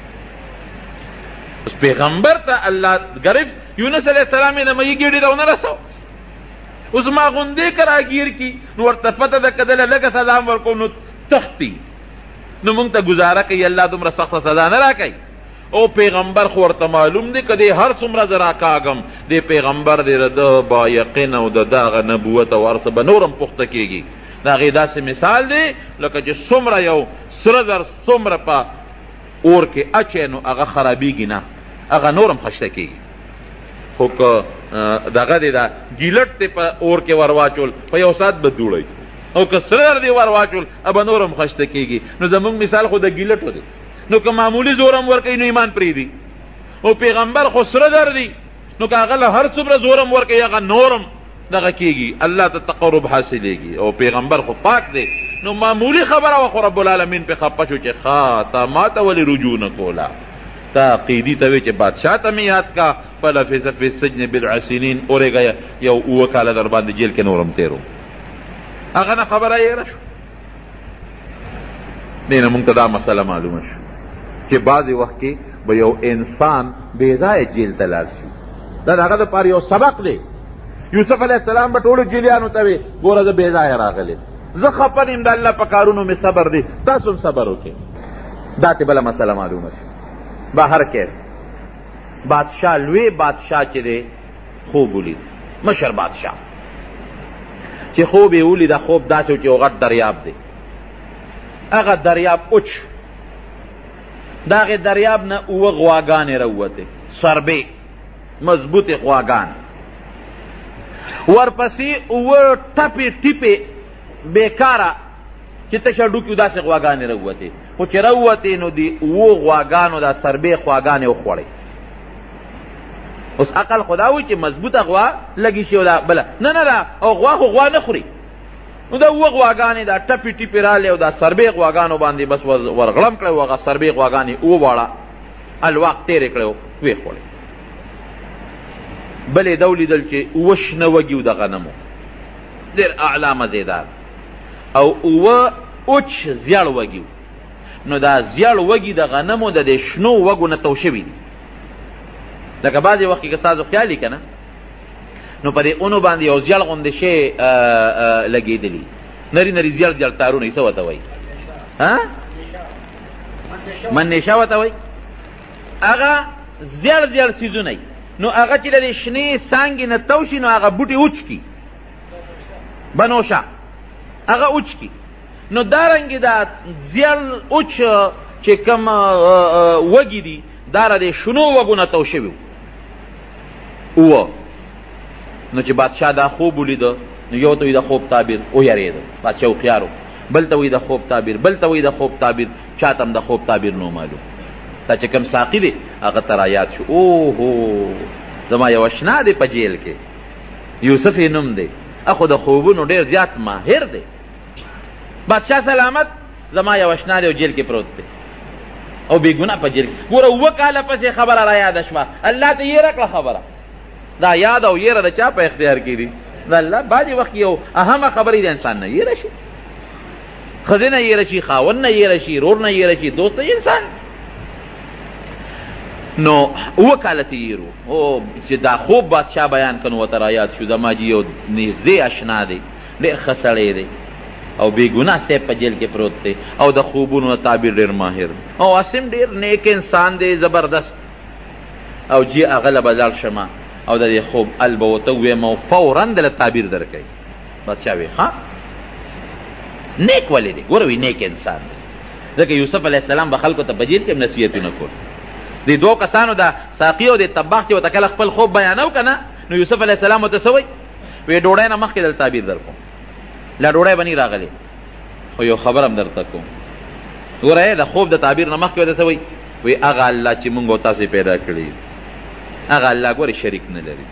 اوس پیغمبر ته الله ګرفت یونس علیه السلام یې د مهي ګېډې ته ونه رسو اوس ما غوندې که راګیر کي نو ورته پته ده که دله لږه سزا هم ورکوم نو تښتي نو موږ ته ګزاره کوي الله دومره سخته سزا نه راکوي او پیغمبر خو ورته معلوم دی که دی هر څومره زه راکاږم دی پیغمبر دی د ده با یقین او د ده هغه نبوت او هر څه به نور هم پخته کېږي د هغې داسې مثال دی لکه چې څومره یو سره زر څومره په اور کې اچی نو هغه خرابېږي نه هغه نور هم خشته کېږي خو که دغه دی دا ګیلټ دی په اور کې ور واچول په یو ساعت به دوړی او که سره زر دی ور واچول به نور هم خشته کېږي نو زموږ مثال خو د ګیلټو دی نو که معمولی زور هم ورکوي نو ایمان پریږدي او پیغمبر خو سره زر دي نو که هغه له هر څومره زور هم ورکوي هغه نور هم دغه کېږي الله ته تقرب حاصلېږي او پیغمبر خو پاک دی نو معمولی خبره وه خو رب العالمین پې خفه شو چې ښه تا ما ته ولې رجوع نه کوله تا قیدي ته وې چې بادشاه ته مې یاد کا فلفظ فی السجن بضع سنین اورېږه یو اووه کاله در باندې جیل کې نورم تېرو هغه نه خبره یې راشو دینه مونږ ته دا مسله معلومه شو چې بعضې وخت کې به یو انسان بې ځایه جیل ته لاړ شي دا د هغه دپاره یو سبق دی یوسف علیه السلام به ټولو جیلیانو ته وې ګوره زه بې ځایه راغلی زه خپه نیم د الله په کارونو مې صبر دی تاسو هم صبر وکړئ دا تې بله مسله معلومه شي به هر کیف بادشاه لوی بادشاه چې دی خوب ولید مشر بادشاه چې خوب یې ولید خوب داسې و چې یو غټ دریاب دی هغه دریاب اوچ د هغې دریاب نه اووه غواګانې راووتې سربې مضبوطې غواګانې ورپسې اووه ټپې ټیپې بېکاره چې تشه ډوکي داسې غواګانې راووتې خو چې راووتې نو د اوو غواګانو دا سربې غواګانې وخوړې اوس عقل خدا وي چې مضبوطه غوا لګي شي ولا بل نه نه دا او غوا خو غوا نه خوري نو دا و غواګانې دا ټپي ټپي رالی او دا سربې غواګانو باندې بس ورغړم کړی و هغه سربې غواګانې وواړه الوقت تېرې کړی ویې خوړې بلې ده ولیدل چې وشنه وږي و د غنمو ډېر اعلی مزېدار او اوه اوچ زیړ وږي نو دا زیړ وږي د غنمو د دې شنو وږو نه تو شوي دي لکه بعضې وخت کې که ستاسو خیال وي که نه نو په دې اونو باندې یو زیړ غوندې شی لګېدلي نری نری زیړ زیړ تارونه یې څه ورته وایي منېشه ورته وایي هغه زیړ زیړ څیزونه یي نو هغه چې د دې شنې څانګې نه تو شي نو هغه بوټي وچکي بنوشه هغه وچکي نو دا رنګ دا زیل اوچ چې کوم وګی دي دا را دي شنو وګونه تو شوی و نو چې بادشاه دا خوب ولید نو یو ته د خوب تعبیر او یریده بادشاه او خيارو بل ته د خوب تعبیر بل ته د خوب تعبیر چاته د خوب تعبیر نو معلوم تا چې کوم ساقی دی هغه تر یاد شو او هو زما یو شنا دی په جیل کې یوسف نوم دی اخو د خوبونو ډیر زیات ماهر دی بادشاہ سلامت زما یو اشنا دی او جیل کې پروت دی او بې ګناه په جیل کې ګوره اووه کاله پسې خبره را یاده شوه الله ته یې راکړه خبره دا یاد او یېره د چا په اختیار کې دي د الله بعضې وخت یو اهمه خبرې د انسان نه یېره شي ښځې نه یېره شي خاوند نه یېره شي رور نه یېره شي دوست نه انسان نو اووه کاله تېرو او چې دا خوب بادشاه بیان کړ نو ورته را یاد شو زما جي یو نږدې اشنا دی ډیر ښه سړی دی او بی ګناه صاحب په جیل کې پروت دی او د خوبونو تعبیر ډیر ماهر او اسیم ډیر نیک انسان دی زبردست او جی اغله بلال شمه او د خوب البوته وې مو فورا د تعبیر درکې بچا وی ها نیک ولې دی ګوروي نیک انسان دی ځکه یوسف علی السلام به خلکو ته بجیر کې نصیحتونه کول دی دوه کسانو دا ساقی او د طباخ چې وتکل خپل خوب بیانو کنه نو یوسف علی السلام ته سوي وی ډوډۍ نه مخکې دل تعبیر در کوم لا ډوډۍ بنی راغلی خو یو خبر هم درته کوم ګوره د خوب د تعبیر نه مخکې ورته وی وی هغه الله چې مونږ تاسو پیدا کړی هغه الله ګوره شریک نه لري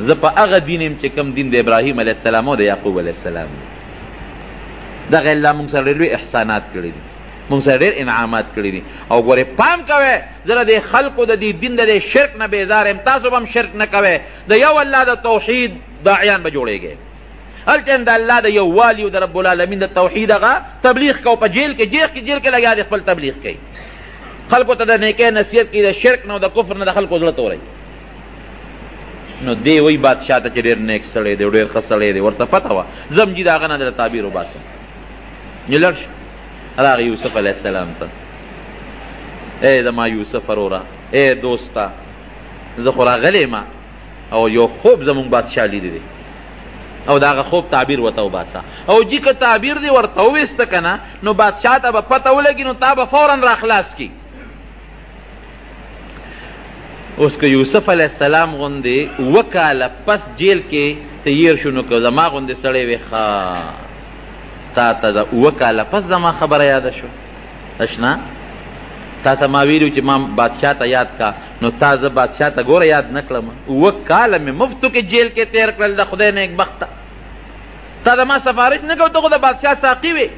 زه په هغه دین يم چې کوم دین د ابراهیم علیه السلام او د یعقوب علیه السلام دی دغه الله مونږ سره لوی احسانات کړی دي مونږ سره ډېر انعامات کړی دي او ګوره پام کوه زه د دې خلکو د دې دین د دې شرک نه بیزار یم تاسو به هم شرک نه کوئ د یو الله د توحید داعیان به جوړېږئ هلته هم د الله د یووالي او د رب العالمین د توحید هغه تبلیغ کو په جیل کې جیخ کې جیل کې لګیا دی خپل تبلیغ کوي خلکو ته د نیکۍ نصیحت کوي د شرک نه او د کفر نه د خلکو زړه توروي نو دی وی بادشاه ته چې ډېر نیک سړی دی ډېر ښه سړی دی ورته پته وه ځم جي د هغه نه د تعبیر وباسم نو لړ راغی یوسف علیه السلام ته اې زما یوسف وروره اې دوسته زه خو راغلی ما او یو خوب زمونږ بادشاه لیدی دی او دا هغه خوب تعبیر وته وباسه او جی که تعبیر دی ورته وویسته که نه نو بادشاه ته به پته ولګي نو تا به فورا راخلاص کړي اوس که یوسف علیه السلام غوندې اووه کاله پس جیل کې تیر شو نو که زما غوندې سړی وې ښه تا ته د اووه کاله پس زما خبره یاده شوه اشنا تا ته ما ویلو چې ما بادشاہ ته یاد کا نو تا زه بادشاہ ته ګوره یاد نکړم و کاله مې مفتو کې جیل کې تیر کړل د خدای نیک بخت تا د ما سفارش نه کو ته خو د بادشاہ ساقي وي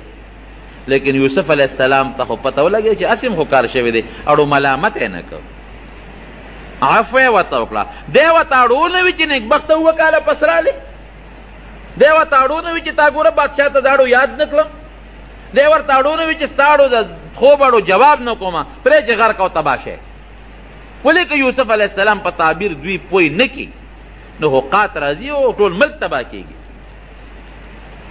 لیکن یوسف علی السلام ته خو پته ولګی چې اسیم خو کار شوی دی اړو ملامت یې نه کو عفو یې ورته وکړه دی ورته اړو نه وي چې نیک بخت و کاله پسرالی دی ورته اړو نه وي چې تا ګوره بادشاہ ته دا اړو یاد نه کړم دی ورته اړو نه وي چې ستا اړو د خوب اړو جواب نه کومه پرې چې غرق او تباه شی ولې که یوسف علیه السلام په تعبیر دوی پوی نه کی نو حقات راځي او ټول ملک تباه کیږي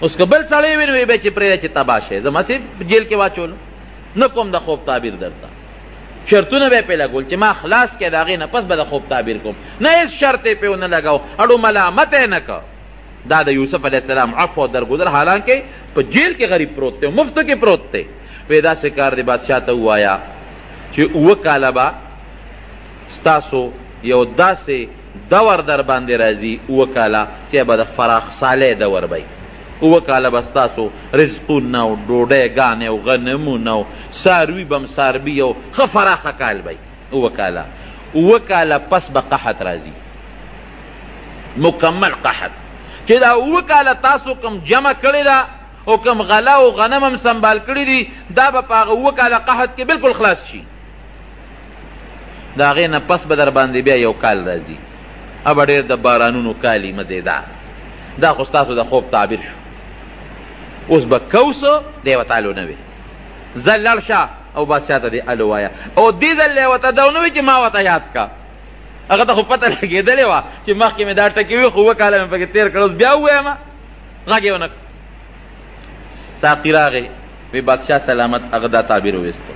اوس که بل سړی وي نو به چې پرې چې تباه شی زما سي جیل کې واچول نه کوم د خوب تعبیر درته شرطونه به په لګول چې ما خلاص کې داغې نه پس به د خوب تعبیر کوم نه هیڅ شرط یې په نه لګاو اړو ملامت یې نه کو دا د یوسف علیه السلام عفو او درګذر حالانکه په جیل کې غریب پروت دی مفتو کې پروت دی وې دا څه کار دی بادشاه ته وایا چې اوه کاله به ستاسو یو داسې دور در باندې راځي اوه کاله چې به د فراخ سالی دور به اوه کاله به ستاسو رزقونه او ډوډۍ ګانې او غنمونه او څاروي به هم څاروي او ښه فراخه کال به اووه کاله اووه کاله پس به قحط راځي مکمل قحط چې دا اووه کاله تاسو کوم جمع کړی دا او کوم غله او غنم هم سنبال کړی دي دا به په هغه اووه کاله قحط کې بالکل خلاص شي د هغې نه پس به در باندې بیا یو کال راځي ابه ډېر د بارانونو کالي مزېدار دا خو ستاسو د خوب تعبیر شو اوس به کوسو دی وتعالو نه وي ځه لړ شه او بادشاه ته دې ال ووایه او دې ځل یې ورته دا ونه وایي چې ما ورته یاد کا هغه ته خو پته لګېدلې وه چې مخکې مې دا ټکې وي خو اووه کاله مې پکې تېر کړل بیا ووایم غږ یې ونه کړ ساقي راغی وی بادشاه سلامت هغه دا تعبیر وویسته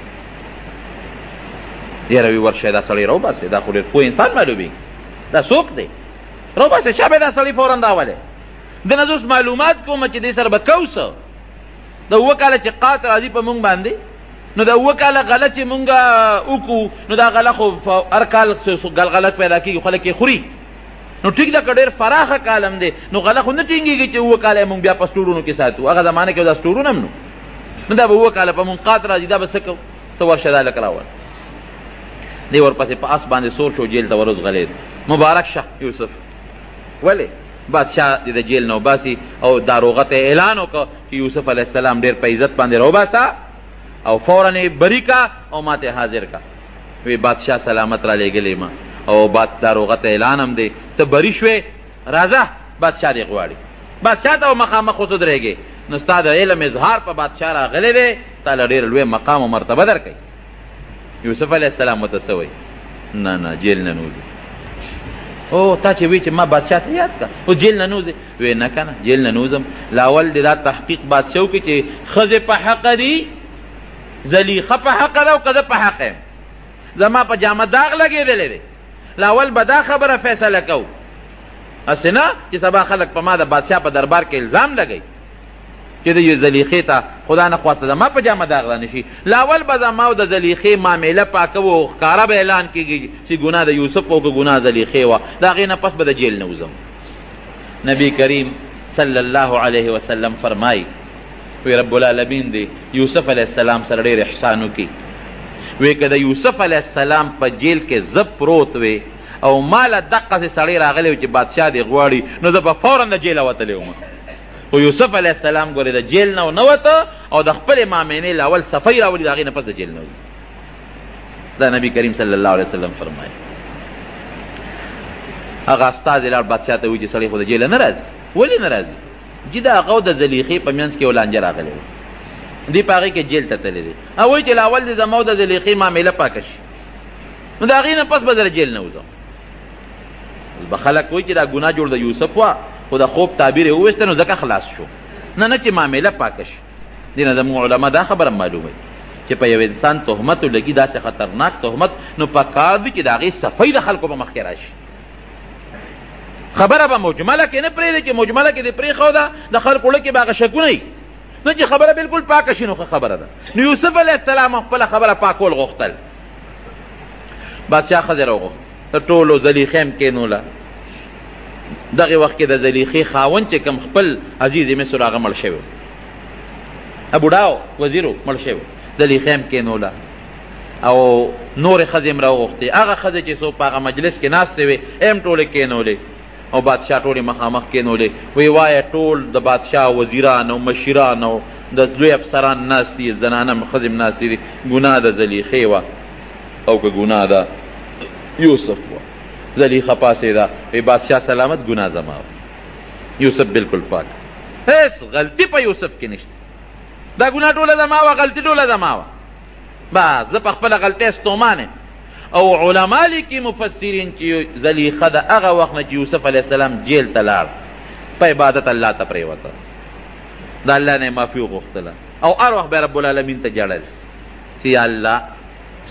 یاره وی ورشه دا سړی راوباسې دا خو ډېر پوه انسان معلومېږي دا څوک دی راوباسې چا به دا سړی فورا راولې د نظوس معلومات کوم چې دې سره به کوسه دا اووه کاله چې قات راځي په مونږ باندې نو دا اووه کاله غله چې مونږ وکړو نو دا غله خو هر کال غلغلک پیدا کېږي خلک یې خوري نو ټیک دا ډېر فراخه کالم دی نو غله خو نه ټینګېږي چې اووه کاله مونږ بیا په سټورونو کې ساتو هغه زمانه کې دا سټورونه هم نو نو دا به اووه کاله په مونږ قات راځي دا به څه کوو ته ورشه دا لکه راوړه دی ورپسې په اس باندې سور شو جیل ته ورځ غلید مبارک شه یوسف ولې بادشاه د جیل نه وباسي او داروغه ته اعلان وکړ چې یوسف علیه السلام ډېر په عزت باندې راوباسه او فورا یې بري کا او ما ته حاضر کا وی بادشاه سلامت را لېږلی ما او باد داروغه ته اعلان هم دی ته بري شوې راځه بادشاه دې غواړي بادشاه ته مخامخ اوس ودرېږې نو ستا د علم اظهار په بادشاه راغلی دی تا له ډېر لوی مقام او مرتبه درکوي یوسف علیه السلام ورته څه وایي نه نه جیل نه نوځي او تا چې وی چې ما بادشاه ته یاد کا او جیل نه نوځي وې نه کنه جیل نه نوځم لاول دا تحقیق بادشاه کې چې خزه په حق دی زلیخه په حق ده او کزه په حق یم زما په جامه داغ لګېدلې دی لاول به دا خبره فیصله کو اسنه چې سبا خلک په ما د بادشاه په دربار کې الزام لګوي چې د یو زلیخې ته خدا نه خواسته زما په جامه داغ را نشي لاول به زما او د زلیخې معامله پاکه و او ښکاره به اعلان کېږي چې ګناه د یوسف او که ګناه زلیخې وه د هغې نه پس به د جیل نه وځم نبی کریم صلی الله علیه وسلم فرمایي وی رب العالمین دی یوسف علیه السلام سره ډېر احسان وکړي وی که د یوسف علیه السلام په جیل کې زه پروت وی او ماله دقسې سړی راغلی و چې بادشاه دې غواړي نو زه به فورا د جیله وتلی وم خو یوسف علیه السلام ګورې د جیل نه نه وته او د خپلې مامینې له اول صفۍ راولي د هغې نه پس د جیل نه وځي دا نبی کریم صلی الله علیه وسلم فرمایي هغه استازی لاړ بادشاه ته وایي چې سړی خو د جیله نه راځي ولې نه راځي چې د هغه د زلیخې په منځ کې یو لانجه راغلی دی دی په هغې کې جیل ته تللی دی هغه وایي چې له اول د زما او د زلیخې معامله پاکه شي نو د هغې نه پس به زه جیل نه وځم بخلک وای چې دا ګناه جوړ د یوسف وا خو د خوب تعبیر یې وویسته نو ځکه خلاص شو نه نه چې معامله پاکه شي دې نه زموږ علما دا خبره معلومه چې په یو انسان تهمت لګي داسې خطرناک تهمت نو په کار دي چې د هغې صفۍ د خلکو په مخکې راشي خبره به مجمله کې نه پرېږدي چې مجمله کې دې پرېښوده د خلکو له کې به هغه شکونه وي نو چې خبره بالکل پاکه شي نو ښه خبره ده نو یوسف علیه السلام خپله خبره پاکول غوښتل بادشاه ښځې راوغوښتل د ټولو زلیخې هم کېنوله دغه وخت کې د زلیخې خاوند چې کوم خپل عزیز مصر هغه مړ شوی ابوډاو وزیرو مړ شوی زلیخې هم کېنوله او نور خزې هم راوغوښتې هغه خزې چې څو په هغه مجلس کې ناستې وې هم ټولې کېنولې او بادشاه ټولې مخامخ کېنولې وی وایه ټول د بادشاه وزیران او مشیران او د لوی افسران ناست دي زنانه هم ښځې هم ناستې دي ګناه د زلیخې وه او که ګناه ده یوسف وه زلیخه پاسېده وی بادشاه سلامت ګناه زما وه یوسف بالکل پاک هیڅ غلطي په یوسف کې نشته دا ګناه ټوله زما وه غلطي ټوله زما وه بس زه په خپله غلطۍ ستومان یم او علما لیکي مفسرین چې زلیخه د هغه وخت نه چې یوسف علیه السلام جیل ته لاړ په عبادت الله ته پرېوته د الله نه معافي وغوښتله او هر وخت به رب العالمین ته جړل یاالله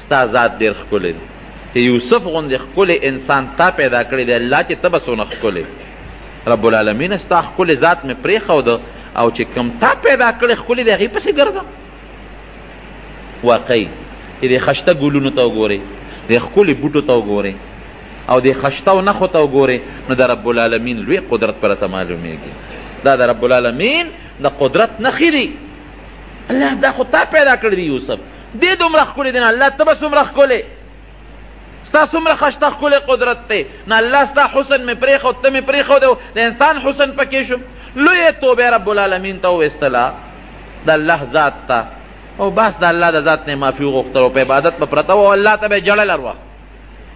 ستا ذات ډیر ښکلی دی چې یوسف غوندې ښکلی انسان تا پیدا کړی دی الله چې ته به څونه ښکلی رب العالمین ستا ښکلی ذات مې پرېښوده او چې کوم تا پیدا کړی ښکلی دی هغې پسې ګرځم واقعي چې د خشته ګلونو ته وګورئ د ښکلي بوټو ته وګورئ او د خشته او نښو ته وګورئ نو د رب العالمین لوی قدرت پرته معلومیږي دا د رب العالمین د قدرت نښې دي الله دا خو تا پیدا کړی دی یوسف دې دومره ښکلی دی نه الله ته به څومره ښکلی ستا څومره خشته ښکلی قدرت دی نه الله ستا حسن مې پرېښود ته مې پرېښود د انسان حسن پکې شو لویه توبه رب العالمین ته وویستله د الله ذات ته او بس د الله د ذات نه معافي وغوښتل او په عبادت به پرته و الله ته به یې ژړل ارواح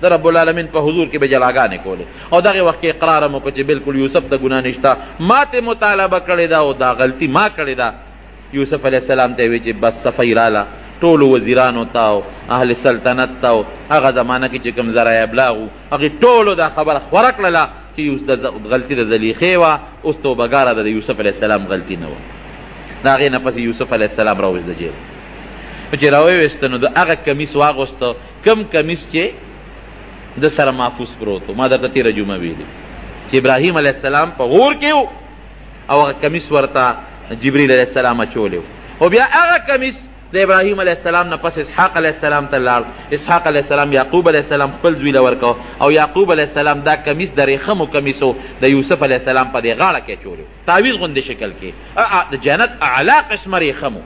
د رب العالمین په حضور کې به جلاګانې کولې او دغه وخت کې اقرار هم وکړ چې بالکل یوسف ته ګناه نشته ما ته مطالبه کړې ده او دا غلطي ما کړې ده یوسف علیه السلام ته وی چې بس صفی راله ټولو وزیرانو ته او اهل سلطنت ته او هغه زمانه کې چې کوم ذرایع ابلاغ وو هغې ټولو دا خبره خوره کړله چې یوس د غلطي د زلیخې وه اوس توبهګاره ده د یوسف علیه السلام غلطي نه وه د هغې نه پسې یوسف علیه السلام راوویست د جیل چې راوویست نو د هغه کمیس واغوسته کوم کمیس چې د سره محفوظ پروت و ما درته تېره جمعه ویلي چې ابراهیم علیه السلام په غور کې و او هغه کمیس ورته جبریل علیه السلام اچولی و او بیا هغه کمیس د ابراهیم علیه السلام نه پس اسحاق علیه السلام ته لاړ اسحاق علیه السلام یعقوب علیه السلام خپل زوی له ورکو او یعقوب علیه السلام دا کمیس د ریخمو کمیس و د یوسف علیه السلام په دې غاړه کې اچولی تعویذ غوندې شکل کې د جنت اعلی قسم ریخمو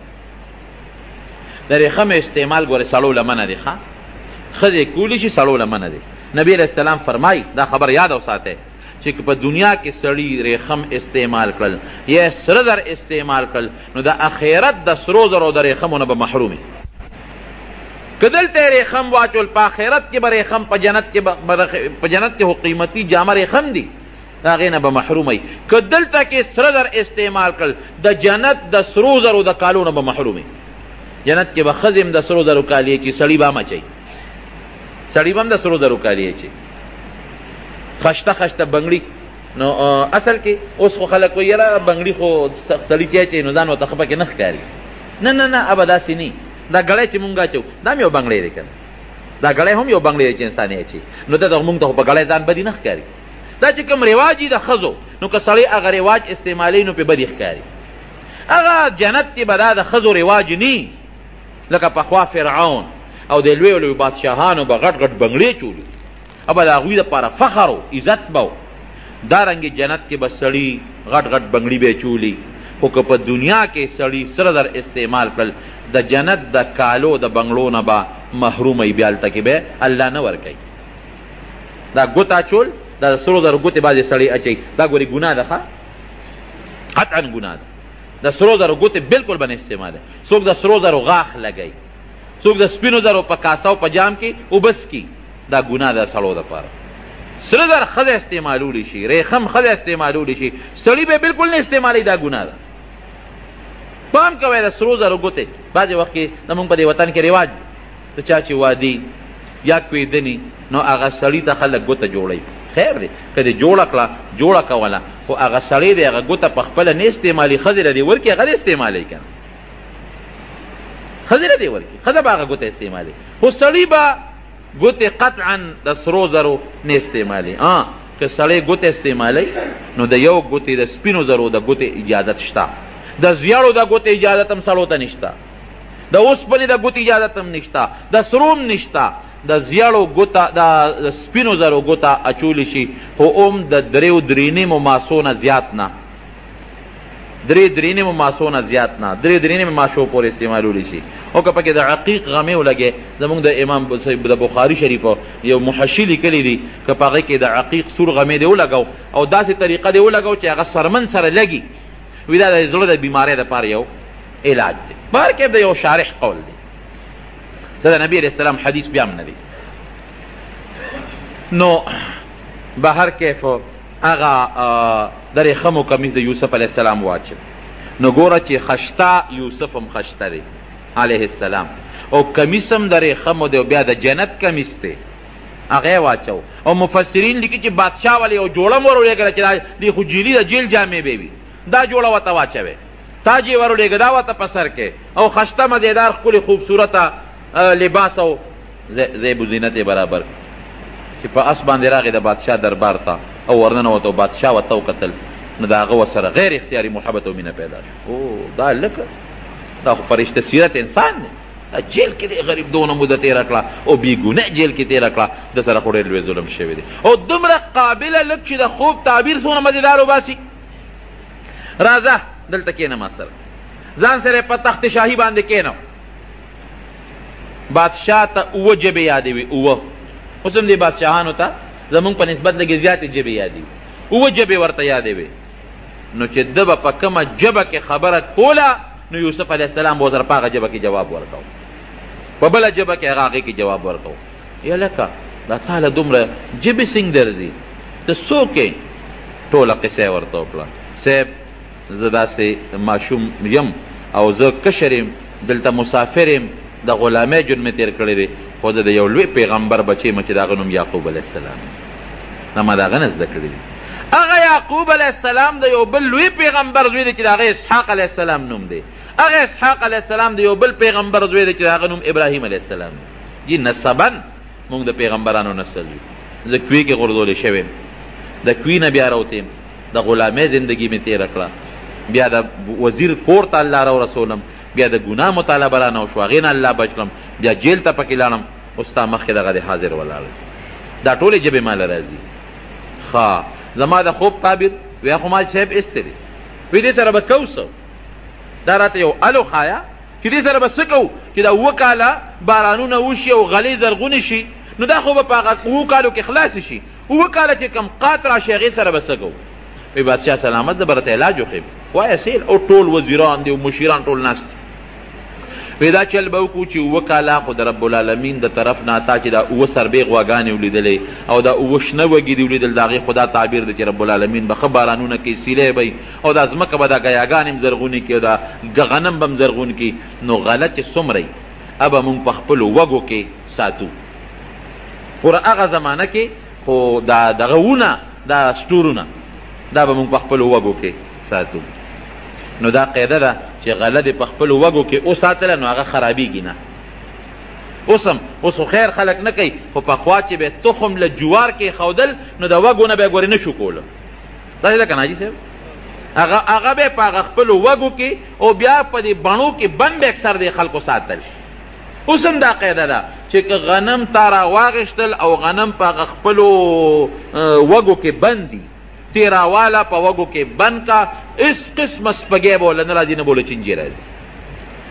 د ریخم استعمال ګوره سړو لمنه دی ښا خزه کولی شي سړو لمنه دی نبی علیہ السلام فرمای دا خبر یاد اوساته چې په دنیا کې سړی ریخم استعمال کړل یا سره در استعمال کړل نو د اخرت د سرو زرو د ریخمونو به محرومي کدل ته ریخم واچول په اخرت کې به ریخم په جنت کې په جنت کې قیمتي جامه ریخم دي د هغې نه به محروم یې که دلته کې سره زر استعمال کړل د جنت د سرو زرو د کالو نه به محروم یې جنت کې به ښځې هم د سرو زرو کالي اچوي سړي به هم اچوي سړي به هم د سرو زرو کالي اچوي خشته خشته بنګړي نو اصل کې اوس خو خلک وایي یاره بنګړي خو سړي چې اچوي نو ځان ورته ښه پکې نه ښکاري نه نه نه ابه داسې نه دا ګړی چې مونږ اچو دا هم یو بنګړی دی که دا ګړی هم یو بنګړی دی چې انسان یې اچوي نو دا دغه مونږ ته خو په ګړی ځان بدي نه ښکاري دا چې کوم رواج دی د ښځو نو که سړی هغه رواج استعمالوي نو پې بدې ښکاري هغه جنت کې به دا د ښځو رواج نی لکه پخوا فرعون او د لویو لویو بادشاهانو به غټ غټ بنګړې چولي او به د هغوی دپاره فخر و عزت به و دارنګې جنت کې به سړي غټ غټ بنګړي به چولي خو که په دنیا کې سړي سره در استعمال کړل د جنت د کالو د بنګړو نه به محرومه بیا هلته کې به الله نه ورکوي دا ګوت اچول دا د سرو زرو ګوتې بعضې سړی اچوي دا ګورې ګناه ده ښه قطعا ګناه ده د سرو زرو ګوتې بلکل به نه استعماله څوک د سرو زرو غاښ لګوي څوک د سپینو زرو په کاسه او په جام کې اوبه څکي دا ګناه ده سړو دپاره سره زر ښځه استعمالولی شي ریخم ښځه استعمالولی شي سړي به بلکل نه استعمالوي دا ګناه ده پام کوئ د سرو زرو ګوتې بعضې وخت کې زمونږ په دې وطن کې رواج دی ته چا چې وادي یا کویدنی نو هغه سړی ته خلک ګوته جوړي خیر دی که دې جوړه کړه جوړه کوله خو هغه سړی دی هغه ګوته په خپله نه استعمالي ښځې له دې ورکړي هغه دې استعمالوي که نه ښځې له دې ورکړي ښځه به هغه ګوته استعمالوي خو سړی به ګوتې قطعا د سرو زرو نه استعمالي که سړی ګوتې استعمالوي نو د یو ګوتې د سپینو زرو د ګوتې اجازت شته د زیړو د ګوتې اجازت هم سړو ته نشته د اوسپنې د ګوتې اجازت هم نشته د سرو هم نشته د زیړو ګوته د سپینو زرو ګوته اچولی شي خو هم د دریو درې نیمو ماسو نه زیات نه درې درې نیمو ماسو نه زیات نه درې درې نیمو ماشو پورې استعمالولی شي او که پکې د عقیق غمې ولګې زمونږ د امام د بخاري شریف یو محشي لیکلی دی که په هغې کې د عقیق سور غمې دی ولګو او داسې طریقه دی ولګو چې هغه سرمن سره لګي وی دا د زړه د بیماری د پاره یو علاج دی بهر کې د یو شارح قول دی دا د نبی علیہ السلام حدیث بیا نه دی نو بهر کیف هغه درې خمو کمیز د یوسف علیه السلام واچ نو ګوره چې خشتا یوسف هم خشته دی علیه السلام او کمیس هم درې خمو دی بیا د جنت کمیس دی هغه یې واچو او مفسرین لیکي چې بادشاه ولې یو جوړه مور ولېږله چې دا دی خو جیلي ده جیل جامې به وي دا جوړه ورته واچوي تاج یې ور ولېږه دا ورته په سر کې او خسته مزېدار ښکلې خوبصورته لباس او زیب و زینت یې برابر چې په اس باندې راغی د بادشاه دربار ته او ورننوت او بادشاه ورته وکتل نو د هغه ورسره غیر اختیاري محبت او مینه پیدا شو او دا لکه دا خو فرشته سیرت انسان دی جیل کې دی غریب دونه موده تېره کړه او بېګناه جیل کې تېره کړه ده سره خو ډېر لوی ظلم شوی دی او دومره قابله لږ چې د خوب تعبیر څومره مزېدار وباسي راځه دلته کېنه ما سره ځان سره په تخت شاهي باندې کېنه بادشاه ته اووه ژبې یادې وي اووه اوس هم دې بادشاهانو ته زمونږ په نسبت لږې زیاتې ژبې یادې وي اووه ژبې ورته یادې وي نو چې ده به په کومه ژبه کې خبره کوله نو یوسف علیه السلام به ورسره په هغه ژبه کې جواب ورکاو په بله ژبه کې هغه هغې کې جواب ورکاو یا لکه دا تا له دومره ژبې څنګه درځي ته څوک یې ټوله قصه یې ورته وکړه صاحب زه داسې ماشوم یم او زه کشر یم دلته مسافر یم د غلامۍ ژوند مې تېر کړی دی خو زه د یو لوی پیغمبر بچی یم چې د هغه نوم یعقوب علیه السلام دا ما دا غنه زده کړی دی هغه یعقوب علیه السلام د یو بل لوی پیغمبر زوی دی چې د هغه اسحاق علیه السلام نوم دی هغه اسحاق علیه السلام د یو بل پیغمبر زوی دی چې د هغه نوم ابراهیم علیه السلام دی یی نسبا موږ د پیغمبرانو نسل یو زه کوی کې غردول شوی د کوی نه بیا راوتیم د غلامه زندگی می تیر کړه بیا د وزیر کور ته الله را رسولم بیا د ګناه مطالبه را نه شو غین الله بچلم بیا جیل ته پکې لاړم اوس تا مخکې دغه دی حاضر ولاړ دا ټولې ژبې ما له راځي ښه زما د خوب تعبیر ویا خو ما صاحب ایستی دی وی دې سره به کوو څه دا راته یو الو ښایه چې دې سره به څه کوو چې دا اووه کاله بارانونه وشي او غلې زرغونې شي نو دا خو به په هغه اوو کالو کې خلاصې شي اووه کاله چې کوم قات راشي هغې سره به څه کوو وی بادشاه سلامت زه به درته علاج وښیم وایه سیل او ټول وزیران دي او مشیران ټول ناست دي وی دا چل به وکړو چې اووه کاله خو د رب العالمین د طرف نه تا چې دا اووه سربې غواګانې ولیدلې او دا اووه شنه وږي دي ولیدل د هغې خدا تعبیر دی چې رب العالمین به ښه بارانونه کوي سیلی به او دا ځمکه به دا ګیاګانې هم زرغونې کړي او دا غنم به هم زرغون کړي نو غله چې څومره وي هغه به مونږ په خپلو وږو کې ساتو ګوره هغه زمانه کې خو دا دغه ونه دا ستورونه دا به موږ په خپلو وږو کې ساتو نو دا قاعده ده چې غله دې په خپلو وږو کې وساتله نو هغه خرابېږي نه اوس هم اوس خو خیر خلک نه کوي خو پخوا چې به تخم له جوار کې ښودل نو د وږو نه به یې ګورې نه شو کولی داسې ده که نه حاجي صاحب هغه هغه به په هغه خپلو وږو کې او بیا په دې بڼو کې بند اکثر د خلکو ساتل اوس هم دا قاعده ده چې که غنم تا را واغشتل او غنم په هغه خپلو وږو کې بند دي تې راواله په وږو کې بند کا هېڅ قسمه سپږی به ورله نه راځي نه به ورله چینجی راځي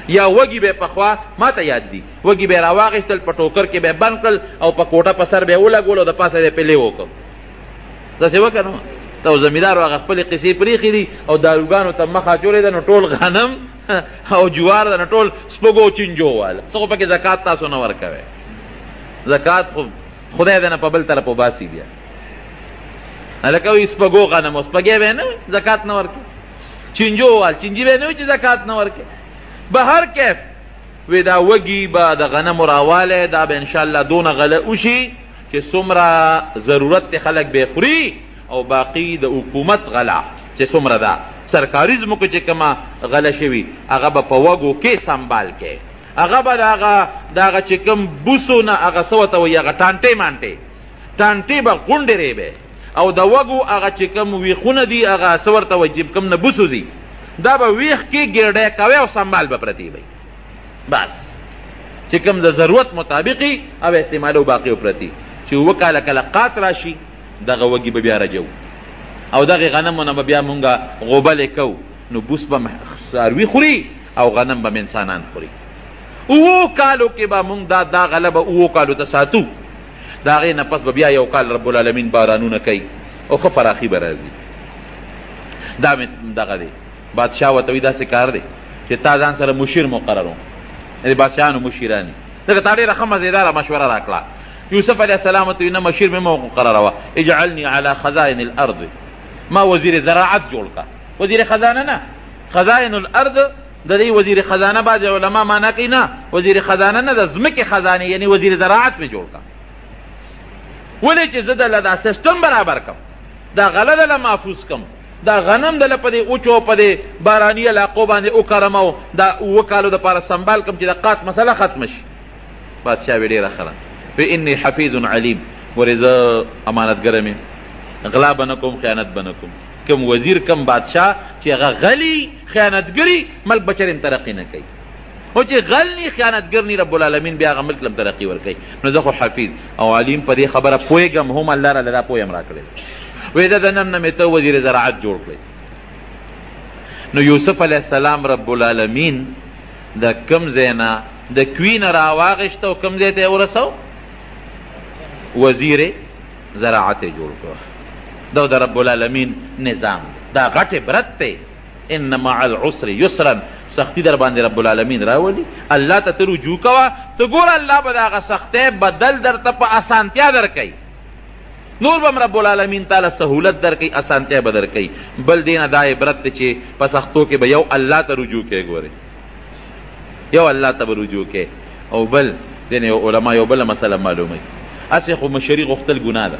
یا وږي به پخوا ما ته یاد دي وږي به یې راواغېستل په ټوکر کې به یې بند کړل او په کوټه په سر به یې ولګول او د پاسه به یې پلې وکړ داسې وکړه نو ته زمیندارو هغه خپلې قصې پرېښې دي او داروګانو ته مخ اچولی ده نو ټول غنم او جوار د ټول سپګو چنجو وال څه خو پکې زکات تاسو نه ورکوي زکات خو خدای دې نه په بل طرف وباسي بیا هلکه وي سپګو غنم اوس پګې به نه زکات نه ورکوي چنجو وال چنجي به نه وي چې زکات نه ورکوي به هر کیف وې دا وږي به د غنمو راوالی دا به انشاءالله دونه غله وشي چې څومره ضرورت دی خلک به خوري او باقی د حکومت غلا چې څومره ده سرکاري ځمکو چې کومه غله شوي هغه به په وږو کې سمبال کې هغه به د هغه د هغه چې کوم بوسو نه هغه څه ورته وایي هغه ټانټې مانټې ټانټې به غونډې ریبې او د وږو هغه چې کوم ویښونه دي هغه څه ورته وایي چې کوم نه بوسو دي دا به ویښ کې ګېډی کوی او سمبال به پرتې وي بس چې کوم د ضرورت مطابقي او استعمالو باقي پرتې چې اووه کاله کله قات راشي دغه وږي به بیا رجو او دغه غنمو نه به بیا مونږه غوبلې کو نو بوس به څاروي خوري او غنم به انسانان خوري اوو کالو کې به مونږ دا دا غلبه اوو کالو ته ساتو د هغې نه پس به بیا یو کال رب العالمین بارانونه کوي او ښه فراخي به راځي دا مې دغه دی بادشاه ورته وایي داسې کار دی چې تا ځان سره مشیر مقرر و د بادشاهانو مشیران ځکه تا ډېره ښه مزېداره مشوره راکړه یوسف علیه السلام ورته وی نه مشیر مې مه مقرروه اجعلني علی خزائن الارض ما وزیر زراعت جوړ کا وزیر خزانه نه خزائن الارض د دې وزیر خزانه بعض علما معنا کوي نه وزیر خزانه نه د ځمکې خزانه یعنی وزیر زراعت مې جوړ کا ولې چې زه دله دا سیستم برابر کم دا غله دله محفوظ کم دا غنم دله په دې اوچو په دې باراني علاقو باندې وکرم او دا اووه کالو دپاره سنبال کم چې د قات مسله ختمه شي بادشاه وی ډیره خره وی انی حفیظ علیم وری زه امانتګر می غلا بنه کوم خیانت بنه کوم کم وزیر کم بادشاه چې هغه غلی خیانتګری ملک بچریم ترقی نه کوي او چې غلنی خیانتګر نی رب العالمین بیا هغه ملک لم ترقی ور کوي نو زه خو حفیظ او علیم په دې خبره پویګم هم الله را لرا پویم را کړل وې دا د نن نه ته وزیر زراعت جوړ کړی نو یوسف علی السلام رب العالمین د کم زینا د کوی نه راواغشت او کوم ځای ته یې ورسو وزیر زراعت یې جوړ کړو دا د رب العالمین نظام دا غټ عبرت دی ان مع العسر یسرا سختی در باندې رب العالمین راولي الله ته ته رجوع کوه ته ګوره الله به د هغه سختۍ بدل درته په اسانتیا درکوي نور بم رب العالمین تعالی سهولت درکې اسانتیا بدر کوي بل دینه دا عبرت چې په سختو کې به یو الله ته رجوع کې ګوره یو الله ته رجوع کې او بل دین علماء یو بل مسله معلومه اسه خو مشری غختل ګناه ده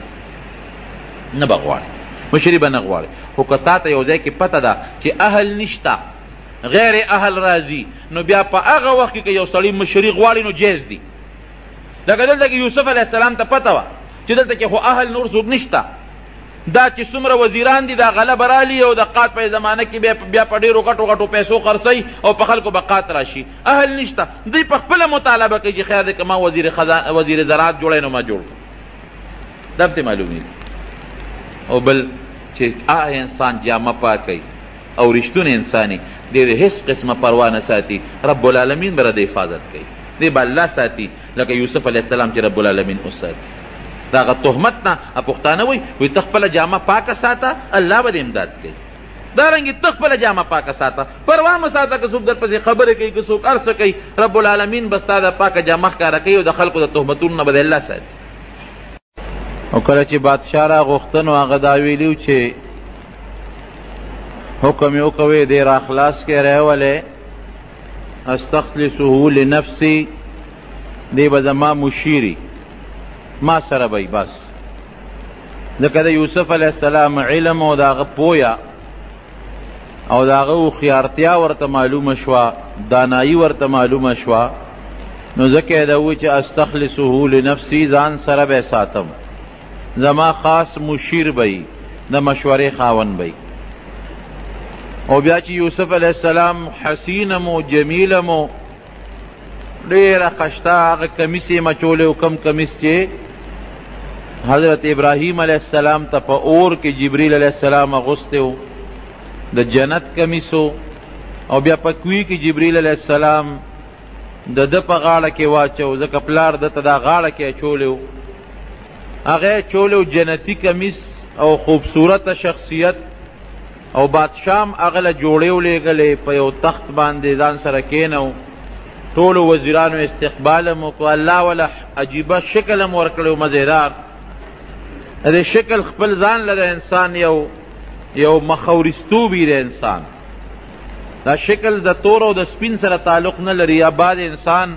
نه بغواړي مشری به نه غواړي خو کته ته یو ځای کې پته ده چې اهل نشتا غیر اهل راضی نو بیا په هغه وخت کې یو سړی مشری غواړي نو جیز دی لکه دلته کې یوسف علی السلام ته پته و چې دلته کې خو اهل نور څوک نشتا دا چې څومره وزیران دي دا غله به رالي او د قات په زمانه کې بیا بیا په ډېرو غټو غټو پیسو خرڅوي او په خلکو به قات راشي اهل نشته دوی په خپله مطالبه کوي چې خیر دی که ما وزیر خزان وزیر زراعت جوړی نو ما جوړ کړه دا پرې معلومېږي او بل چې هغه انسان جامه پاکوي او رښتونی انساني دی د هېڅ قسمه پروا نه ساتي رب العالمین به د حفاظت کوي دی به الله ساتي لکه یوسف علیه السلام چې رب العالمین وساتي دا غ تهمت نه پښتانه وي وي تخپل جامه پاکه ساته الله به امداد کوي دا رنګ تخپل جامه پاکه ساته پروا مې ساته که څوک در پسې خبرې کوي که څوک ارڅ کوي رب العالمین بس تا دا پاکه جامه ښکاره کوي او د خلکو د تهمتونو نه به الله ساتي او کله چې بادشاه را غوښتن او هغه دا ویلیو چې حکم یې وکوي دی را خلاص کې راولی استخلصه لنفسي دی به زما مشیری ما سره به بس ځکه د یوسف علیه السلام علم او د هغه پویا او د هغه هوښیارتیا ورته معلومه شوه دانایي ورته معلومه شوه نو ځکه یې ده وویل چې استخلصه لنفسي ځان سره به یې ساتم زما خاص مشیر به یي د مشورې خاوند به او بیا چې یوسف علیه السلام حسینم او جمیلم ډیره خشته هغه کمیس یې مچولی او کم کمیس چې حضرت ابراهیم علیه السلام ته په اور کې جبریل علیه السلام اغوستی و د جنت کمیس او بیا په کوی کې جبریل علیه السلام د ده په غاړه کې واچو ځکه پلار ده ته دا غاړه کې اچولی و هغه چولی جنتی کمیس او خوبصورت شخصیت او بادشاه هم هغه له جوړې ولېږلې په یو تخت باندې ځان سره کېنه و ټولو وزیرانو استقبال هم وکړو الله وله عجیبه شکل هم ورکړی و مزېدار د شکل خپل ځان له د انسان یو یو مخوریستوبي د انسان دا شکل د تور او د سپین سره تعلق نه لري یا بعد انسان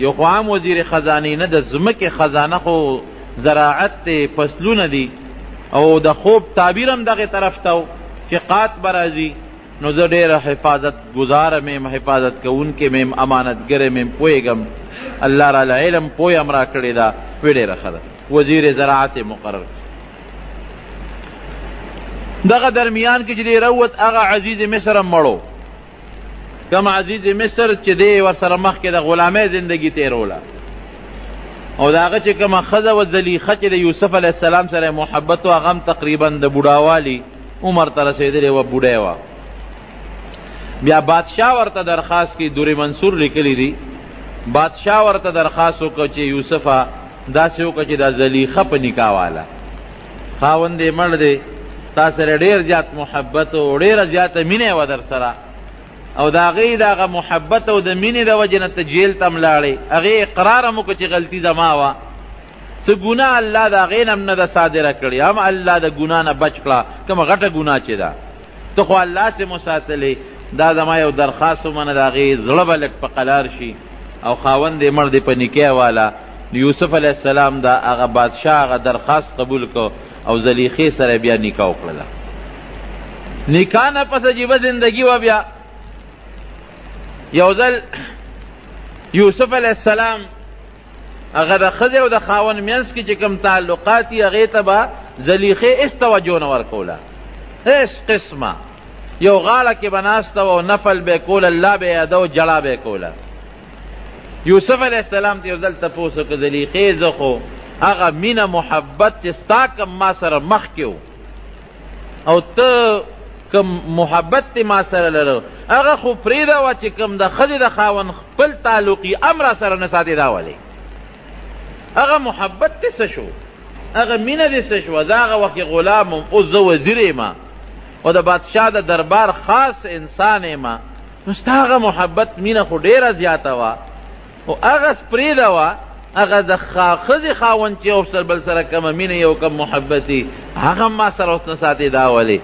یو خو عام وزیر خزانه نه د ځمکې خزانه خو زراعت ته فصلونه دي او د خوب تعبیر هم دغه طرف ته و چې قات به راځي نو زه ډېره حفاظت ګزاره میم حفاظت کوونکې میم امانتګرې میم پوهېږم الله راله علم پوه هم راکړې ده وی ډېره ښه ده وزیر زراعت یې مقرر دغه درمیان کې چې دی روت هغه عزیز مصر هم مړو کوم عزیز مصر چې دی ورسره مخکې د غلامۍ زندگی تیروله او د هغه چې کومه ښځه و زلیخه چې د یوسف علیه السلام سره محبت و هغه هم تقریبا د بوډاوالي عمر ته رسېدلی و بوډی وه بیا بادشاه ورته درخواست کی دوری منصور لیکلی دی بادشاه ورته درخواست وکړ چې یوسفه داسې وکړه چې دا زلیخه په نکاح واله خاوند یې مړ دی تا سره ډېر زیات محبت او ډېره زیاته مینه وه در سره او د هغې د هغه محبت او د مینې د وجې نه ته جیل ته هم لاړې هغې اقرار هم وکړه چې غلطي زما وه څه ګناه الله د هغې نه هم نه ده صادره کړې هم الله د ګناه نه بچ کړه کومه غټه ګناه چې ده ته خو الله سه مو ساتلې دا زما یو درخواست ومنه د هغې زړه به لږ په قلار شي او خاوند یې مړ دی په نکاح والا نو یوسف علیه السلام دا هغه بادشاه هغه درخواست قبول کو او زلیخې سره بیا نکاح وکړله نکاح نه پس عجیبه زندگی و بیا یو ځل یوسف علیه السلام هغه د ښځې او د خاوند منځ کې چې کوم تعلقات دي هغې ته به زلیخې هېڅ توجه نه ورکوله هېڅ قسمه یو غاړه کې به ناسته وه او نفل به یې کوله الله به یې اده او جړا به یې کوله یوسف علیه السلام ته یو ځل تپوس وکړه زلیخې زه خو هغه مینه محبت چې ستا کوم ما سره مخکې و او ته کوم محبت تی ما سره لرو هغه خو پریدا وا چې کوم د خدي د خاون خپل تعلقي امر سره نه ساتي دا ولي هغه محبت تی څه شو هغه مینه دې څه شو دا هغه وخت غلام او زه وزیر ما او د بادشاه د دربار خاص انسان ما نو ستاغه محبت مینه خو ډیره زیاته وا خو هغه پرېږده وه هغه د ښځې خاوند چې یو سر بل سره کومه مینه یو کم محبت وي هغه هم ما سره اوس نه ساتې دا ولې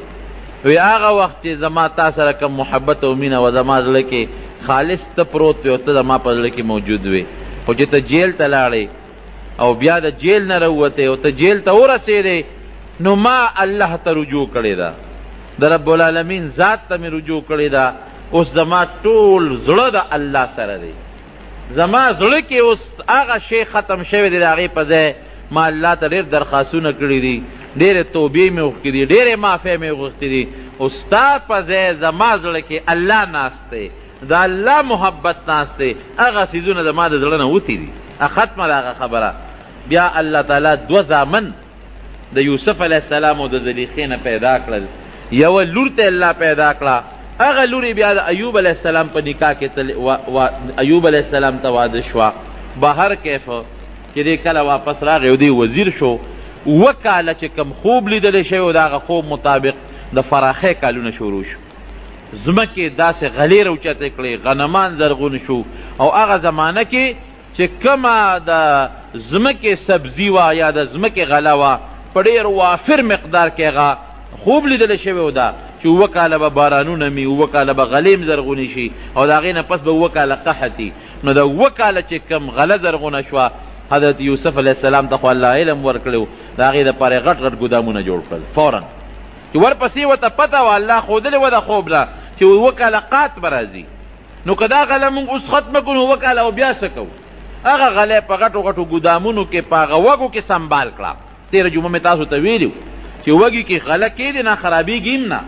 وی هغه وخت چې زما تا سره کوم محبت او مینه وه زما زړه کې خالص ته پروت وی او ته زما په زړه کې موجود وی خو چې ته جیل ته لاړې او بیا د جیل نه راووتې او ته جیل ته ورسېدې نو ما الله ته رجوع کړې ده د رب العالمین ذات ته مې رجوع کړې ده اوس زما ټول زړه د الله سره دی زما زړه کې اوس هغه شی ختم شوی دی د هغې په ځای ما الله ته ډېر درخواستونه کړي دي ډېرې توبې مې غوښتې دي ډېرې معافۍ مې غوښتې دي او ستا په ځای زما زړه کې الله ناست دی د الله محبت ناست دی هغه څیزونه زما د زړه نه وتې دي ختمه ده هغه خبره بیا الله تعالی دوه زامن د یوسف علیه السلام او د زلیخې نه پیدا کړل یو لور ته الله پیدا کړه هغه لور بیا د ایوب علیه السلام په نکاح کې تل و... و... ایوب علیه السلام ته واده شوه بهر کیف چې دی کله واپس راغی او دی وزیر شو وکاله چې کم خوب لیدل شوی او د هغه خوب مطابق د فراخۍ کالونه شروع شو ځمکې داسې غلې راوچتې کړې غنمان زرغون شو او هغه زمانه کې چې کومه د ځمکې سبزي وه یا د ځمکې غله وه په ډېر وافر مقدار کې هغه خوب لیدل شوی و ده چې اووه کاله به بارانونه مي اووه کاله به غلې هم زرغونې شي او د هغې نه پس به اووه کاله قحطي نو د اووه کاله چې کم غله زرغونه شوه حضرت یوسف علیه السلام ته خو الله علم ورکړی و د هغې دپاره یې غټ غټ ګدامونه جوړ کړل فورا چې ورپسې ورته پته وه الله ښودلې وه د خوب نه چې اووه کاله قات به راځي نو که دا غله موږ اوس ختمه کړو نو وکاله او بیا څه کوو هغه غله په غټو غټو ګودامونو کې په هغه وږو کې سنبال کړه تېره جمعه مې تاسو ته ویلي چې وږي کې غله کېږي نه خرابېږي هم نه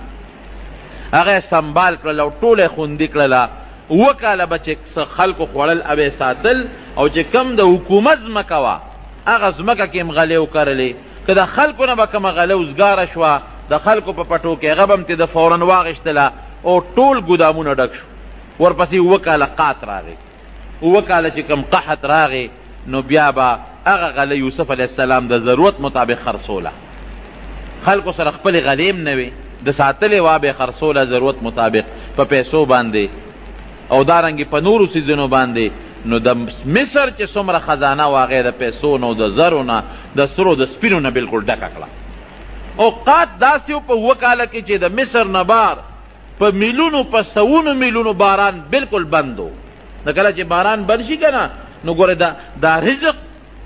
هغه سنبال کړل او ټوله یې خوندي کړله اووه کاله به چې خلکو خوړل او یې ساتل او چې کم د حکومت ځمکه وه هغه ځمکه کې هم غلې وکرلې که د خلکو نه به کومه غله اوزګاره شوه د خلکو په پټو کې هغه به هم ترې د فورا واغېستله او ټول ګودامونه ډک شو ورپسې اووه کاله قات راغی اووه کاله چې کوم قحط راغی نو بیا به هغه غله یوسف علیه السلام د ضرورت مطابق خرڅوله خلکو سره خپلې غلې هم نه وې د ساتلې وه به یې خرڅوله ضرورت مطابق په پیسو باندې او دارنګه په نورو څیزونو باندې نو د مصر چې څومره خزانه وه هغه د پیسو نه د زرو نه د سرو د سپینو نه بالکل ډکه کړه اوقات داسې و په اووه کاله کې چې د مصر نه بار په میلونو په سوونو میلونو باران بالکل بند و نو کله چې باران بند شي که نه نو ګوره دا رزق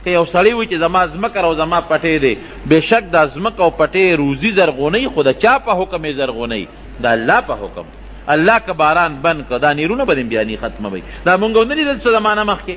که یو سړی وي چې زما ځمکه او زما پټې دی بېشک دا ځمکه او پټې روزي زرغونۍ خو د چا په حکم یې زرغونۍ د الله په حکم الله که باران بند کړ دا نیرونه به بیا نی ختمه وي دا مونږ نه لیدل څه زمانه مخکې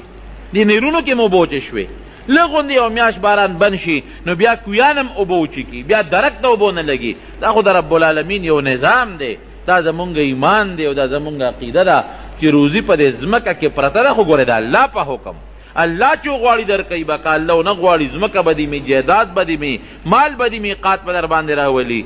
دې نیرونو کې مو بوچې شوې لغوندې یو میاش باران بند شي نو بیا کویانم اوبه وچکي بیا درک ته اوبه نه لګي دا خو د رب العالمین یو نظام دی دا زمونږ ایمان دی او دا زمونږ عقیده ده چې روزي په دې ځمکه کې پرته ده خو ګوره د الله په حکم الله چې وغواړي درکوي به، که الله ونه غواړي ځمکه به دې مي، جایداد به دې مي، مال به دې ميقات په درباندې راولي.